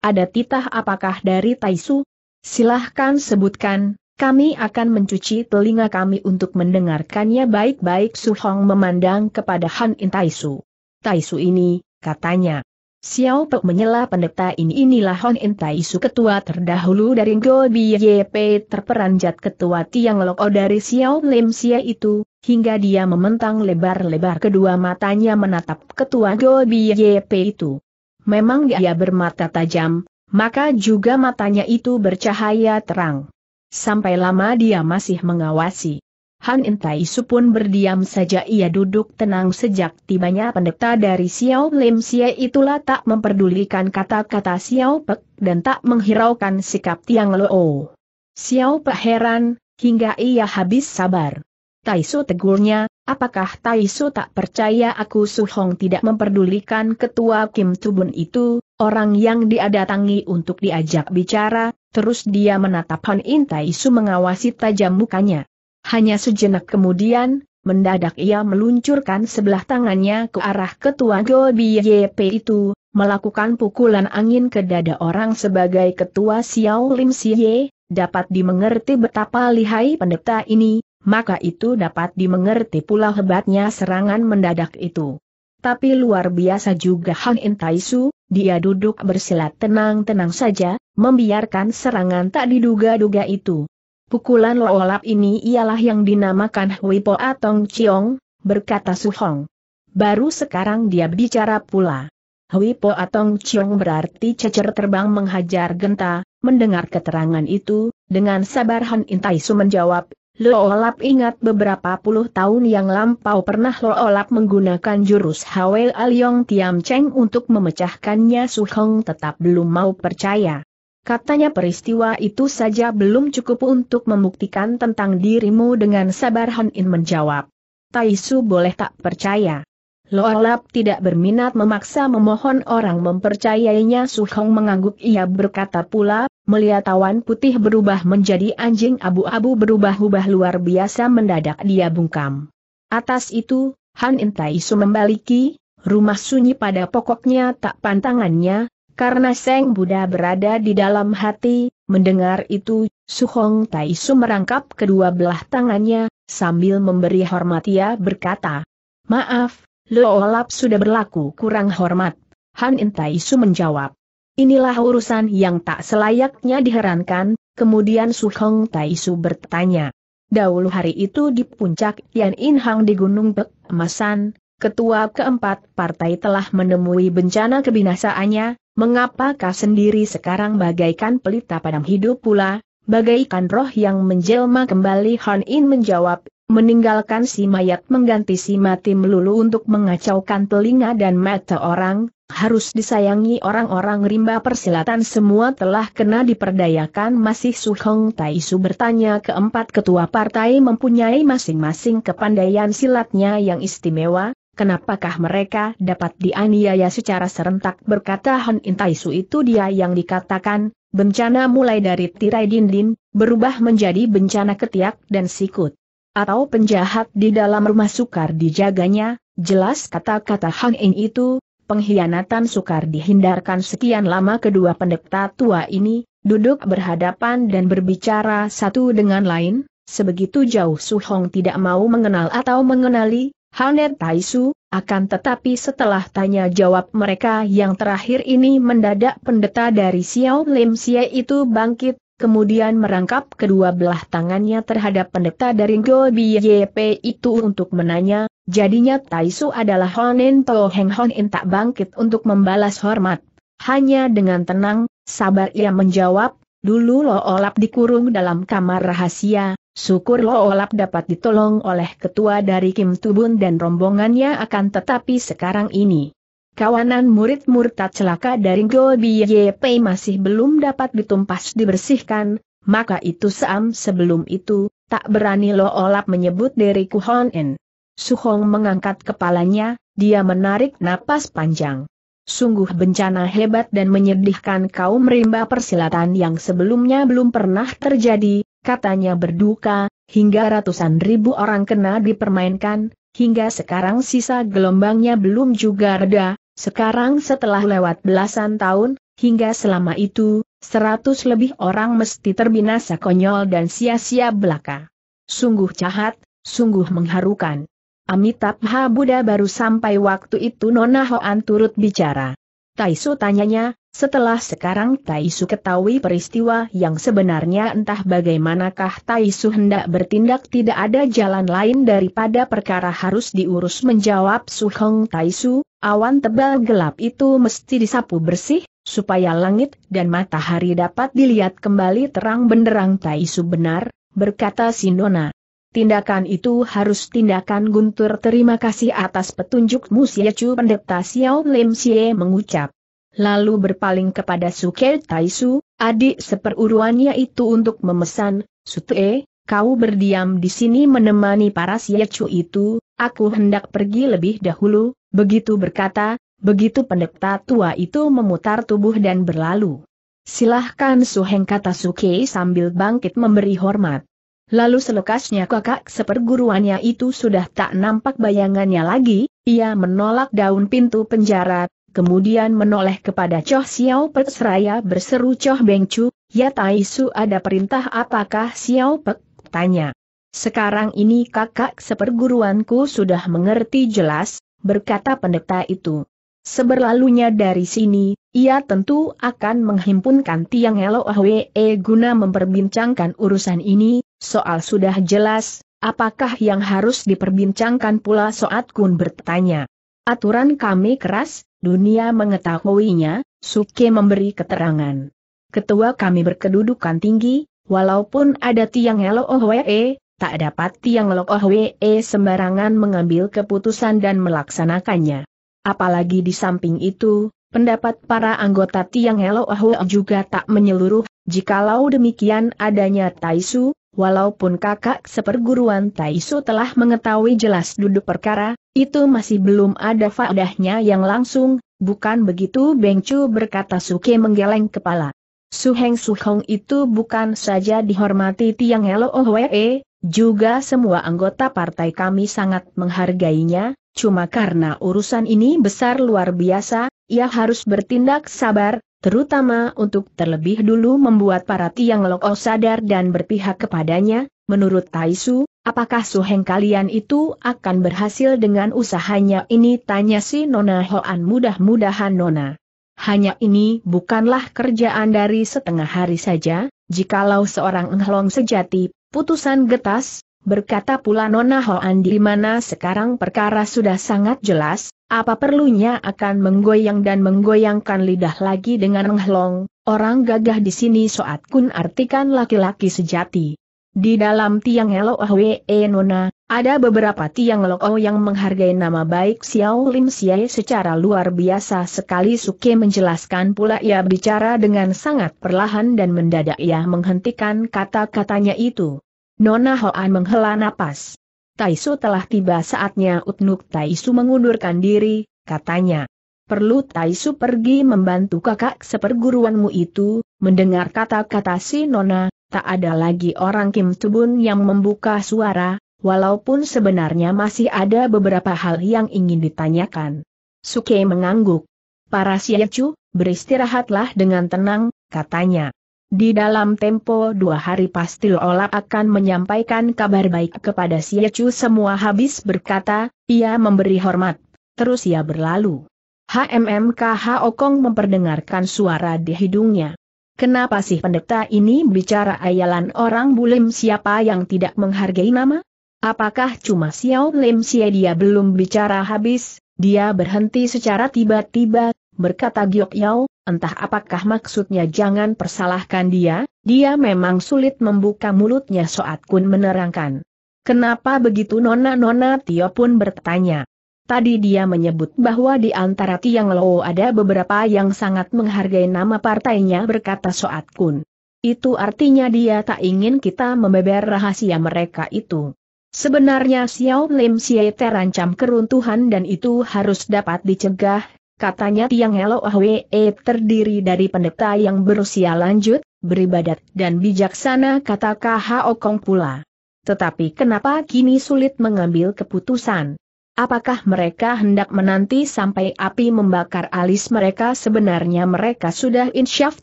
Ada titah apakah dari Taisu? Silahkan sebutkan, Kami akan mencuci telinga kami untuk mendengarkannya baik-baik Su Hong memandang kepada Han In Taisu. Taisu ini, katanya. Xiao Pek menyela pendeta ini inilah Hon In Taisu ketua terdahulu dari Go BYP terperanjat ketua Tiang Loko dari Xiao Lim Xie itu, hingga dia mementang lebar-lebar kedua matanya menatap ketua Go BYP itu. Memang dia bermata tajam, maka juga matanya itu bercahaya terang. Sampai lama dia masih mengawasi. Han Intaisu pun berdiam saja ia duduk tenang sejak tibanya pendeta dari Xiao Lim Xie itulah tak memperdulikan kata-kata Xiao Pek dan tak menghiraukan sikap Tiang Lo. Xiao Pek heran, hingga ia habis sabar. Taisu tegurnya, apakah Taisu tak percaya aku Su Hong tidak memperdulikan ketua Kim Tubun itu, orang yang dia datangi untuk diajak bicara, terus dia menatap Han In Taisu mengawasi tajam mukanya. Hanya sejenak kemudian, mendadak ia meluncurkan sebelah tangannya ke arah ketua Go BYP itu, melakukan pukulan angin ke dada orang sebagai ketua Xiao Lim Xie, dapat dimengerti betapa lihai pendeta ini, maka itu dapat dimengerti pula hebatnya serangan mendadak itu. Tapi luar biasa juga Hang Intaisu, dia duduk bersilat tenang-tenang saja, membiarkan serangan tak diduga-duga itu. Pukulan Loolap ini ialah yang dinamakan Hui Po Atong Chiong, berkata Su Hong. Baru sekarang dia bicara pula. Hui Po Atong Chiong berarti cecer terbang menghajar genta, mendengar keterangan itu, dengan sabar Han Intaisu menjawab, Loolap ingat beberapa puluh tahun yang lampau pernah Loolap menggunakan jurus Hwel Aliong Tiam Cheng untuk memecahkannya Su Hong tetap belum mau percaya. Katanya peristiwa itu saja belum cukup untuk membuktikan tentang dirimu dengan sabar Han In menjawab. Taisu boleh tak percaya. Loolap tidak berminat memaksa memohon orang mempercayainya Su Hong mengangguk. Ia berkata pula, melihat awan putih berubah menjadi anjing abu-abu berubah-ubah luar biasa mendadak dia bungkam. Atas itu, Han Intaisu membaliki, rumah sunyi pada pokoknya tak pantangannya, karena Seng Buddha berada di dalam hati, mendengar itu, Su Hong Taisu merangkap kedua belah tangannya, sambil memberi hormat. Ia berkata, Maaf, Loolap sudah berlaku kurang hormat. Han Intaisu menjawab. Inilah urusan yang tak selayaknya diherankan, kemudian Su Hong Taisu bertanya. Dahulu hari itu di puncak Yan In Hang di Gunung Pek Emasan, ketua keempat partai telah menemui bencana kebinasaannya, mengapakah sendiri sekarang bagaikan pelita padam hidup pula, bagaikan roh yang menjelma kembali Han In menjawab, meninggalkan si mayat mengganti si mati melulu untuk mengacaukan telinga dan mata orang, harus disayangi orang-orang rimba persilatan semua telah kena diperdayakan masih Su Hong Taisu bertanya keempat ketua partai mempunyai masing-masing kepandaian silatnya yang istimewa, kenapakah mereka dapat dianiaya secara serentak berkata Han Intaisu itu dia yang dikatakan, bencana mulai dari tirai dinding, berubah menjadi bencana ketiak dan sikut atau penjahat di dalam rumah Sukar dijaganya, jelas kata-kata Hang In itu, pengkhianatan Sukar dihindarkan sekian lama kedua pendekta tua ini, duduk berhadapan dan berbicara satu dengan lain, sebegitu jauh Su Hong tidak mau mengenal atau mengenali, Hanet Taisu, akan tetapi setelah tanya jawab mereka yang terakhir ini mendadak pendeta dari Xiao Lim Xie itu bangkit, kemudian merangkap kedua belah tangannya terhadap pendeta dari Go BYP itu untuk menanya, jadinya Taisu adalah Honin To Heng Honin tak bangkit untuk membalas hormat. Hanya dengan tenang, sabar ia menjawab, dulu Lo Olap dikurung dalam kamar rahasia, syukur Lo Olap dapat ditolong oleh ketua dari Kim Tubun dan rombongannya akan tetapi sekarang ini kawanan murid murtad celaka dari Go BYP masih belum dapat ditumpas dibersihkan, maka itu Sam sebelum itu, tak berani Lo Olap menyebut dari Kuhon En. Suhong mengangkat kepalanya, dia menarik napas panjang. Sungguh bencana hebat dan menyedihkan kaum rimba persilatan yang sebelumnya belum pernah terjadi, katanya berduka, hingga ratusan ribu orang kena dipermainkan, hingga sekarang sisa gelombangnya belum juga reda, sekarang setelah lewat belasan tahun, hingga selama itu, seratus lebih orang mesti terbinasa konyol dan sia-sia belaka. Sungguh jahat, sungguh mengharukan. Amitabha Buddha baru sampai waktu itu Nona Hoan turut bicara. Taisu tanyanya, setelah sekarang Taisu ketahui peristiwa yang sebenarnya entah bagaimanakah Taisu hendak bertindak tidak ada jalan lain daripada perkara harus diurus menjawab Suhong Taisu, awan tebal gelap itu mesti disapu bersih, supaya langit dan matahari dapat dilihat kembali terang benderang Taisu benar, berkata Sindona. Tindakan itu harus tindakan guntur terima kasih atas petunjukmu Siacu Pendeta Xiao Lim Xie mengucap. Lalu berpaling kepada Suke Taisu, adik seperuruannya itu untuk memesan, Sute, kau berdiam di sini menemani para Siacu itu, aku hendak pergi lebih dahulu, begitu berkata, begitu pendeta tua itu memutar tubuh dan berlalu. Silahkan Suheng kata Suke sambil bangkit memberi hormat. Lalu selekasnya kakak seperguruannya itu sudah tak nampak bayangannya lagi, ia menolak daun pintu penjara, kemudian menoleh kepada Choh Xiao Pek seraya berseru Choh Beng Chu, ya Taisu ada perintah apakah Xiao Pek? Tanya. Sekarang ini kakak seperguruanku sudah mengerti jelas, berkata pendeta itu. Seberlalunya dari sini, ia tentu akan menghimpunkan tiang Ahwe guna memperbincangkan urusan ini, soal sudah jelas, apakah yang harus diperbincangkan pula Soat Kun bertanya. Aturan kami keras, dunia mengetahuinya, Suke memberi keterangan. Ketua kami berkedudukan tinggi, walaupun ada tiang Elo Ahwe, tak dapat tiang Elo Ahwe sembarangan mengambil keputusan dan melaksanakannya. Apalagi di samping itu, pendapat para anggota Tiang Ahu juga tak menyeluruh, jikalau demikian adanya Taisu, walaupun kakak seperguruan Taisu telah mengetahui jelas duduk perkara, itu masih belum ada faedahnya yang langsung, bukan begitu Bengcu berkata Suke menggeleng kepala. Suheng Suhong itu bukan saja dihormati Tiang Elo Ohwe, juga semua anggota partai kami sangat menghargainya, cuma karena urusan ini besar luar biasa, ia harus bertindak sabar, terutama untuk terlebih dulu membuat para tiang loko sadar dan berpihak kepadanya, menurut Taisu, apakah suheng kalian itu akan berhasil dengan usahanya ini tanya si Nona Hoan mudah-mudahan Nona. Hanya ini bukanlah kerjaan dari setengah hari saja, jikalau seorang enghlong sejati, putusan getas, Berkata pula Nona Hoan di mana sekarang perkara sudah sangat jelas, apa perlunya akan menggoyang dan menggoyangkan lidah lagi dengan menghlong, orang gagah di sini soat kun artikan laki-laki sejati. Di dalam tiang Elo Ahwe Nona, ada beberapa tiang Loko yang menghargai nama baik Xiao Lim Xie secara luar biasa sekali Suke menjelaskan pula ia bicara dengan sangat perlahan dan mendadak ia menghentikan kata-katanya itu. Nona Hoan menghela napas. Taisu telah tiba saatnya Utnuk Taisu mengundurkan diri, katanya. Perlu Taisu pergi membantu kakak seperguruanmu itu, mendengar kata-kata si Nona, tak ada lagi orang Kim Tubun yang membuka suara, walaupun sebenarnya masih ada beberapa hal yang ingin ditanyakan. Suke mengangguk. Para Siacu, beristirahatlah dengan tenang, katanya. Di dalam tempo dua hari pasti Lola akan menyampaikan kabar baik kepada Siecu semua habis berkata, ia memberi hormat. Terus ia berlalu. HMMKH Okong memperdengarkan suara di hidungnya. Kenapa sih pendeta ini bicara ayalan orang bulim siapa yang tidak menghargai nama? Apakah cuma Xiao Lim Xie dia belum bicara habis, dia berhenti secara tiba-tiba, berkata Giok Yao, entah apakah maksudnya jangan persalahkan dia, dia memang sulit membuka mulutnya Soat Kun menerangkan. Kenapa begitu Nona-Nona Tio pun bertanya. Tadi dia menyebut bahwa di antara Tiang Lo ada beberapa yang sangat menghargai nama partainya berkata Soat Kun. Itu artinya dia tak ingin kita membeber rahasia mereka itu. Sebenarnya Xiao Lim Xie terancam keruntuhan dan itu harus dapat dicegah, Katanya Tiang Elo Ahwe terdiri dari pendeta yang berusia lanjut, beribadat dan bijaksana kata KH Okong pula. Tetapi kenapa kini sulit mengambil keputusan? Apakah mereka hendak menanti sampai api membakar alis mereka sebenarnya mereka sudah insyaf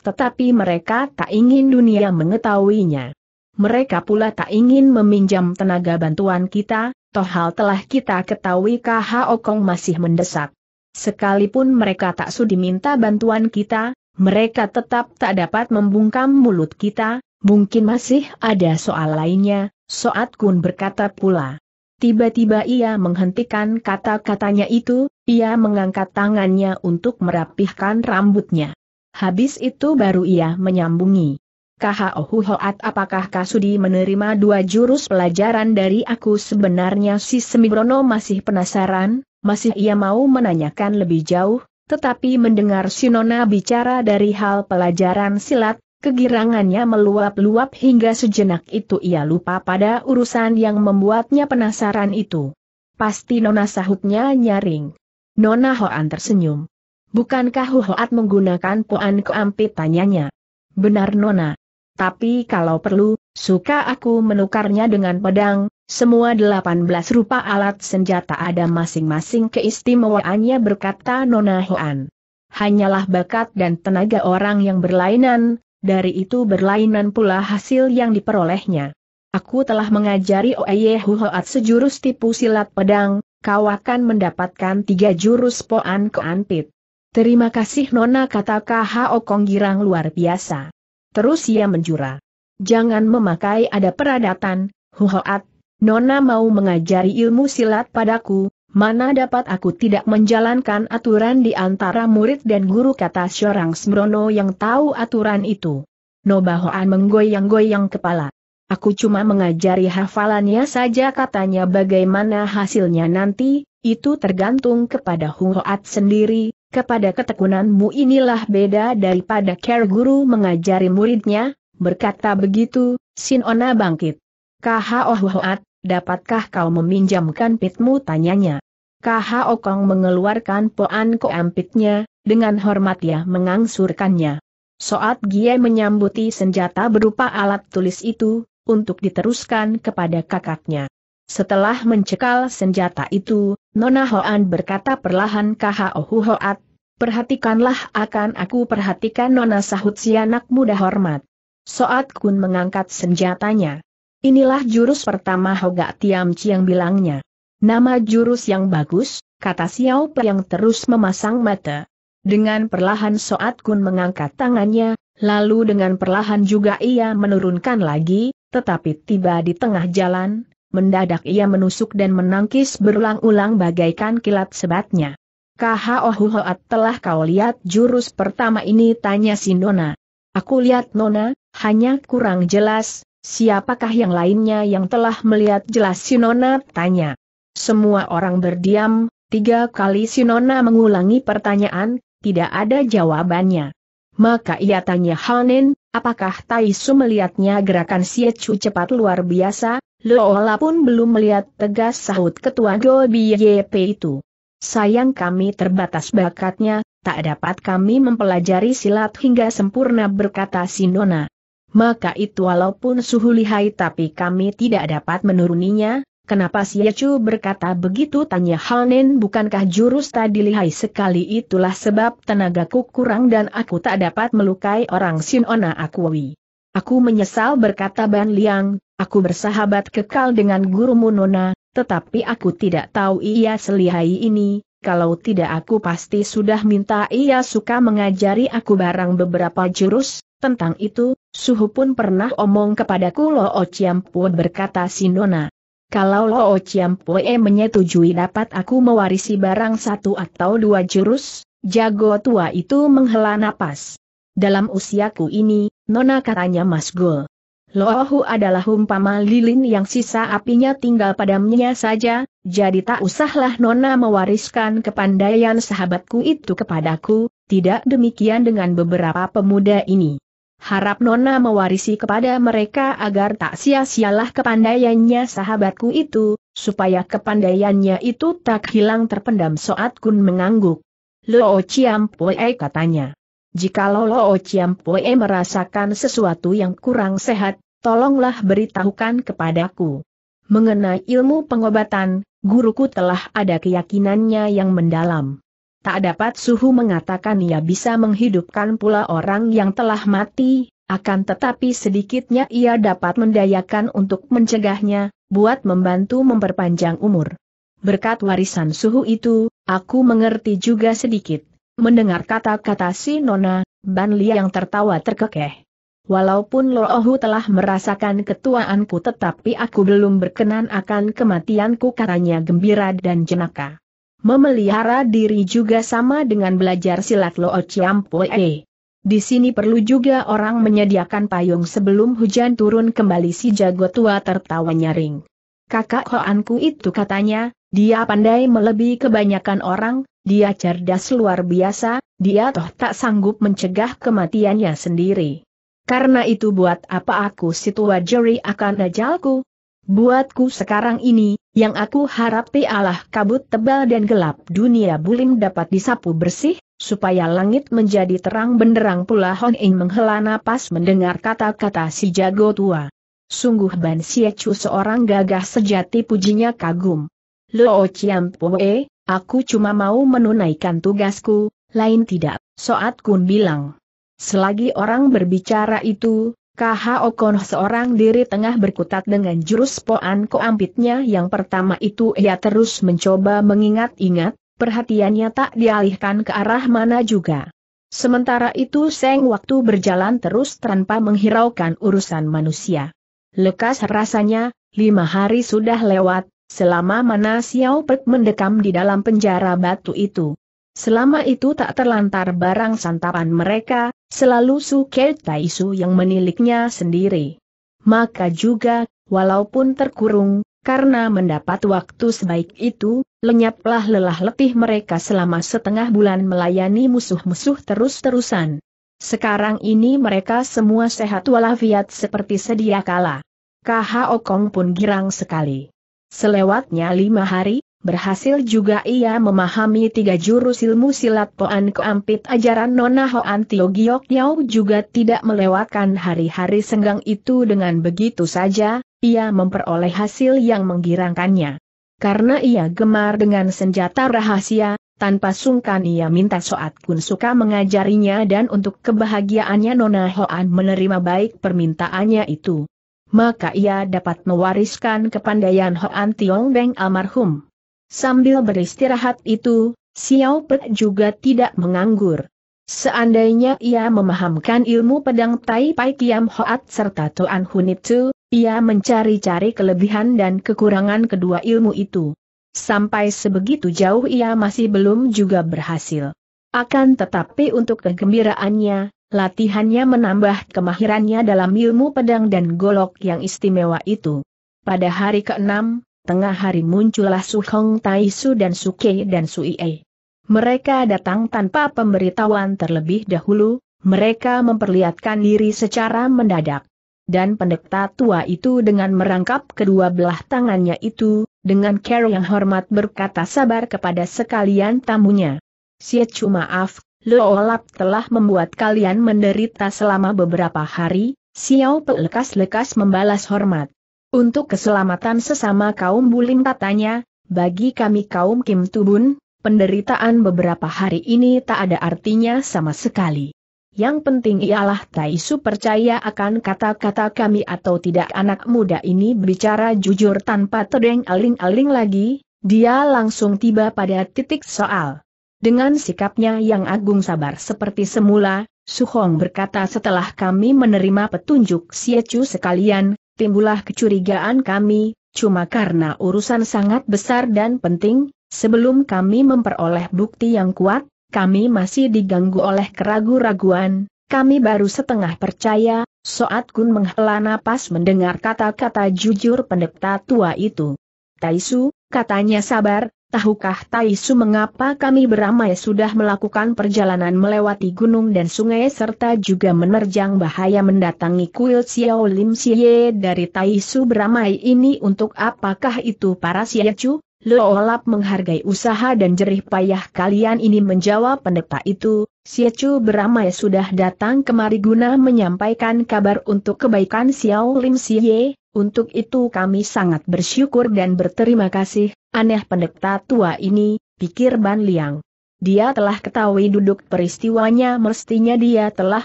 tetapi mereka tak ingin dunia mengetahuinya. Mereka pula tak ingin meminjam tenaga bantuan kita, toh hal telah kita ketahui KH Okong masih mendesak. Sekalipun mereka tak sudi minta bantuan kita, mereka tetap tak dapat membungkam mulut kita, mungkin masih ada soal lainnya, Soat Kun berkata pula. Tiba-tiba ia menghentikan kata-katanya itu, ia mengangkat tangannya untuk merapihkan rambutnya. Habis itu baru ia menyambungi. KHO Hoat apakah Kasudi menerima dua jurus pelajaran dari aku sebenarnya si Semibrono masih penasaran, masih ia mau menanyakan lebih jauh, tetapi mendengar Sinona bicara dari hal pelajaran silat, Kegirangannya meluap-luap hingga sejenak itu ia lupa pada urusan yang membuatnya penasaran itu. Pasti Nona sahutnya nyaring. Nona Hoan tersenyum. Bukankah Hoat menggunakan poan keampit tanyanya? Benar Nona. Tapi kalau perlu, suka aku menukarnya dengan pedang, semua 18 rupa alat senjata ada masing-masing keistimewaannya berkata Nona Hoan. Hanyalah bakat dan tenaga orang yang berlainan, dari itu berlainan pula hasil yang diperolehnya. Aku telah mengajari Oye Huhoat sejurus tipu silat pedang, kau akan mendapatkan tiga jurus poan keanpit. Terima kasih Nona kata KH Okong girang luar biasa. Terus ia menjura. Jangan memakai ada peradatan, Huhoat, Nona mau mengajari ilmu silat padaku, Mana dapat aku tidak menjalankan aturan di antara murid dan guru kata seorang Sembrono yang tahu aturan itu. Nobahoan menggoyang-goyang kepala. Aku cuma mengajari hafalannya saja katanya bagaimana hasilnya nanti, itu tergantung kepada Hoat sendiri, kepada ketekunanmu inilah beda daripada care guru mengajari muridnya, berkata begitu, Sinona bangkit. KH Hoat, dapatkah kau meminjamkan pitmu tanyanya. KH Okong mengeluarkan poan koampitnya, dengan hormat ya mengangsurkannya. Soat Gie menyambuti senjata berupa alat tulis itu, untuk diteruskan kepada kakaknya. Setelah mencekal senjata itu, Nona Hoan berkata perlahan KH Ohuhoat, perhatikanlah akan aku perhatikan Nona sahut si anak muda hormat. Soat Kun mengangkat senjatanya. Inilah jurus pertama Hoga Tiam Chiang bilangnya. Nama jurus yang bagus, kata Xiao Pe yang terus memasang mata. Dengan perlahan Soat Kun mengangkat tangannya, lalu dengan perlahan juga ia menurunkan lagi, tetapi tiba di tengah jalan, mendadak ia menusuk dan menangkis berulang-ulang bagaikan kilat sebatnya. KH Hoat telah kau lihat jurus pertama ini tanya si Nona. Aku lihat Nona, hanya kurang jelas, siapakah yang lainnya yang telah melihat jelas si Nona tanya. Semua orang berdiam, tiga kali Sinona mengulangi pertanyaan, tidak ada jawabannya. Maka ia tanya Hanen, apakah Taisu melihatnya gerakan Siechu cepat luar biasa, Loola pun belum melihat tegas sahut ketua Go BYP itu. Sayang kami terbatas bakatnya, tak dapat kami mempelajari silat hingga sempurna berkata Sinona. Maka itu walaupun suhu lihai tapi kami tidak dapat menuruninya, Kenapa si Yechu berkata begitu? Tanya Hanen bukankah jurus tadi lihai sekali? Itulah sebab tenagaku kurang dan aku tak dapat melukai orang Sinona Akui. Aku menyesal berkata Ban Liang, aku bersahabat kekal dengan gurumu Nona, tetapi aku tidak tahu ia selihai ini, kalau tidak aku pasti sudah minta ia suka mengajari aku barang beberapa jurus, tentang itu, suhu pun pernah omong kepadaku Lo Ociampu berkata Sinona. Kalau Lo Chiampoe menyetujui dapat aku mewarisi barang satu atau dua jurus, jago tua itu menghela napas. Dalam usiaku ini, nona katanya Mas Gol. Lohu adalah umpama lilin yang sisa apinya tinggal padamnya saja, jadi tak usahlah nona mewariskan kepandaian sahabatku itu kepadaku, tidak demikian dengan beberapa pemuda ini. Harap Nona mewarisi kepada mereka agar tak sia-sialah kepandaiannya sahabatku itu, supaya kepandaiannya itu tak hilang terpendam Soat Kun mengangguk. Lo Chiampoe katanya. Jikalau Lo Chiampoe merasakan sesuatu yang kurang sehat, tolonglah beritahukan kepadaku. Mengenai ilmu pengobatan, guruku telah ada keyakinannya yang mendalam. Tak dapat suhu mengatakan ia bisa menghidupkan pula orang yang telah mati, akan tetapi sedikitnya ia dapat mendayakan untuk mencegahnya, buat membantu memperpanjang umur. Berkat warisan suhu itu, aku mengerti juga sedikit. Mendengar kata-kata si Nona, Ban Li yang tertawa terkekeh. Walaupun Loohu telah merasakan ketuaanku tetapi aku belum berkenan akan kematianku karanya gembira dan jenaka. Memelihara diri juga sama dengan belajar silat Lo Chiampoe. Di sini perlu juga orang menyediakan payung sebelum hujan turun kembali si jago tua tertawa nyaring. Kakak Hoanku itu katanya, dia pandai melebihi kebanyakan orang, dia cerdas luar biasa, dia toh tak sanggup mencegah kematiannya sendiri. Karena itu buat apa aku si tua jeri akan ajalku? Buatku sekarang ini, yang aku harap Allah kabut tebal dan gelap dunia bulim dapat disapu bersih, supaya langit menjadi terang benderang pula Hon Ing menghela napas mendengar kata-kata si jago tua. Sungguh Ban Siechu seorang gagah sejati pujinya kagum. Lo Chiam Poe, aku cuma mau menunaikan tugasku, lain tidak, Soat Kun bilang. Selagi orang berbicara itu, KH Okono seorang diri tengah berkutat dengan jurus Poan Koampitnya yang pertama itu ia terus mencoba mengingat-ingat, perhatiannya tak dialihkan ke arah mana juga. Sementara itu Seng waktu berjalan terus tanpa menghiraukan urusan manusia. Lekas rasanya, lima hari sudah lewat, selama mana Xiao Pek mendekam di dalam penjara batu itu. Selama itu tak terlantar barang santapan mereka, selalu Suke Taisu yang meniliknya sendiri. Maka juga, walaupun terkurung, karena mendapat waktu sebaik itu, lenyaplah lelah letih mereka selama setengah bulan melayani musuh-musuh terus-terusan. Sekarang ini mereka semua sehat walafiat seperti sedia kala. KH Okong pun girang sekali. Selewatnya lima hari, Berhasil juga ia memahami tiga jurus ilmu silat Poan Koampit ajaran Nona Hoan Tio Giok Yao juga tidak melewatkan hari-hari senggang itu dengan begitu saja, ia memperoleh hasil yang menggirangkannya. Karena ia gemar dengan senjata rahasia, tanpa sungkan ia minta Soat Kun suka mengajarinya dan untuk kebahagiaannya Nona Hoan menerima baik permintaannya itu. Maka ia dapat mewariskan kepandaian Hoan Tiong Beng almarhum. Sambil beristirahat itu, Xiao Pek juga tidak menganggur. Seandainya ia memahamkan ilmu pedang Tai Pai Kiam Hoat serta Toan Hun itu, ia mencari-cari kelebihan dan kekurangan kedua ilmu itu. Sampai sebegitu jauh ia masih belum juga berhasil. Akan tetapi untuk kegembiraannya, latihannya menambah kemahirannya dalam ilmu pedang dan golok yang istimewa itu. Pada hari keenam, tengah hari muncullah Su Hong Tai Su dan Su Ke dan Su Ie. Mereka datang tanpa pemberitahuan terlebih dahulu, mereka memperlihatkan diri secara mendadak. Dan pendekta tua itu dengan merangkap kedua belah tangannya itu, dengan care yang hormat berkata sabar kepada sekalian tamunya. Siecu maaf, Olap telah membuat kalian menderita selama beberapa hari, Xiao Pe lekas-lekas membalas hormat. Untuk keselamatan sesama kaum bulim katanya, bagi kami kaum Kim Tubun, penderitaan beberapa hari ini tak ada artinya sama sekali. Yang penting ialah Taisu percaya akan kata-kata kami atau tidak anak muda ini bicara jujur tanpa tedeng aling-aling lagi, dia langsung tiba pada titik soal. Dengan sikapnya yang agung sabar seperti semula, Suhong berkata setelah kami menerima petunjuk Siecu sekalian, timbullah kecurigaan kami, cuma karena urusan sangat besar dan penting, sebelum kami memperoleh bukti yang kuat, kami masih diganggu oleh keragu-raguan, kami baru setengah percaya, Soat Kun menghela napas mendengar kata-kata jujur pendekta tua itu. Taisu, katanya sabar, Tahukah Taisu mengapa kami beramai sudah melakukan perjalanan melewati gunung dan sungai serta juga menerjang bahaya mendatangi kuil Xiao Lim Xie? Dari Taisu beramai ini untuk apakah itu para Xiecu? Olap menghargai usaha dan jerih payah kalian ini menjawab pendeta itu, Xiecu beramai sudah datang kemari guna menyampaikan kabar untuk kebaikan Xiao Lim Xie, Untuk itu kami sangat bersyukur dan berterima kasih, aneh pendekta tua ini, pikir Ban Liang. Dia telah ketahui duduk peristiwanya mestinya dia telah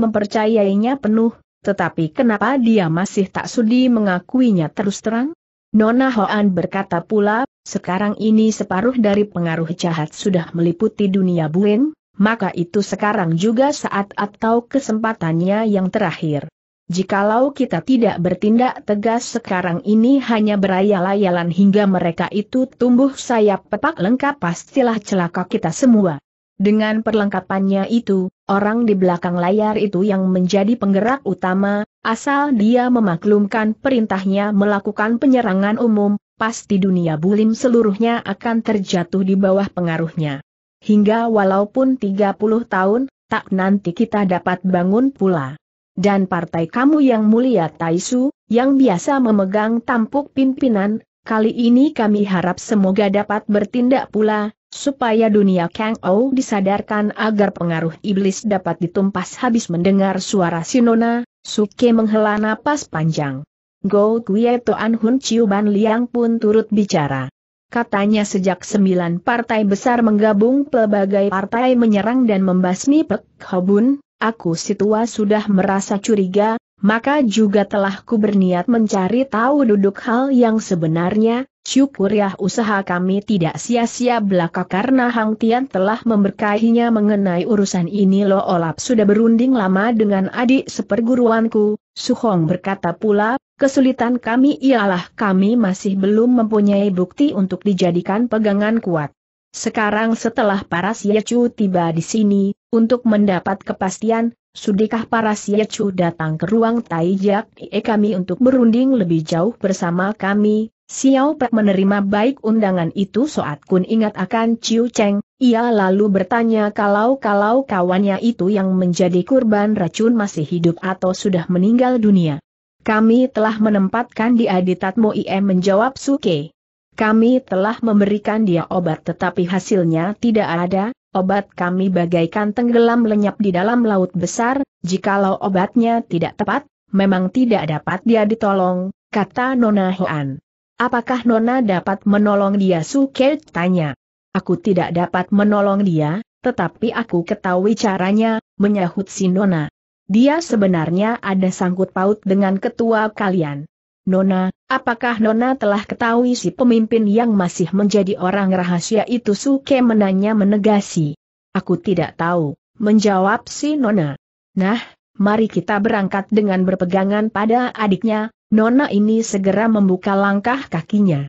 mempercayainya penuh, tetapi kenapa dia masih tak sudi mengakuinya terus terang? Nona Hoan berkata pula, sekarang ini separuh dari pengaruh jahat sudah meliputi dunia Buen, maka itu sekarang juga saat atau kesempatannya yang terakhir. Jikalau kita tidak bertindak tegas sekarang ini hanya berayal-ayalan hingga mereka itu tumbuh sayap pepak lengkap pastilah celaka kita semua. Dengan perlengkapannya itu, orang di belakang layar itu yang menjadi penggerak utama, asal dia memaklumkan perintahnya melakukan penyerangan umum, pasti dunia bulim seluruhnya akan terjatuh di bawah pengaruhnya. Hingga walaupun 30 tahun, tak nanti kita dapat bangun pula. Dan partai kamu yang mulia Taisu, yang biasa memegang tampuk pimpinan, kali ini kami harap semoga dapat bertindak pula, supaya dunia Kang Ou disadarkan agar pengaruh iblis dapat ditumpas habis mendengar suara Sinona, Suke menghela napas panjang. Go Kue Toan Hun Chiu Ban Liang pun turut bicara. Katanya sejak sembilan partai besar menggabung pelbagai partai menyerang dan membasmi Pek Hobun, aku situa sudah merasa curiga, maka juga telah ku berniat mencari tahu duduk hal yang sebenarnya, syukur ya usaha kami tidak sia-sia belaka karena Hang Tian telah memberkahinya mengenai urusan ini. Lo olap sudah berunding lama dengan adik seperguruanku, Suhong berkata pula, kesulitan kami ialah kami masih belum mempunyai bukti untuk dijadikan pegangan kuat. Sekarang setelah para Siechu tiba di sini, untuk mendapat kepastian, sudikah para Siechu datang ke ruang Taijak E kami untuk berunding lebih jauh bersama kami, Xiao Pek menerima baik undangan itu saat Kun ingat akan Chiu Cheng, ia lalu bertanya kalau-kalau kawannya itu yang menjadi kurban racun masih hidup atau sudah meninggal dunia. Kami telah menempatkan di Aditatmo IM menjawab Suke. Kami telah memberikan dia obat tetapi hasilnya tidak ada, obat kami bagaikan tenggelam lenyap di dalam laut besar, jikalau obatnya tidak tepat, memang tidak dapat dia ditolong, kata Nona Hoan. Apakah Nona dapat menolong dia Suke tanya. Aku tidak dapat menolong dia, tetapi aku ketahui caranya, menyahut si Nona. Dia sebenarnya ada sangkut paut dengan ketua kalian. Nona, apakah Nona telah ketahui si pemimpin yang masih menjadi orang rahasia itu Suke menanya menegasi. Aku tidak tahu, menjawab si Nona. Nah, mari kita berangkat dengan berpegangan pada adiknya, Nona ini segera membuka langkah kakinya.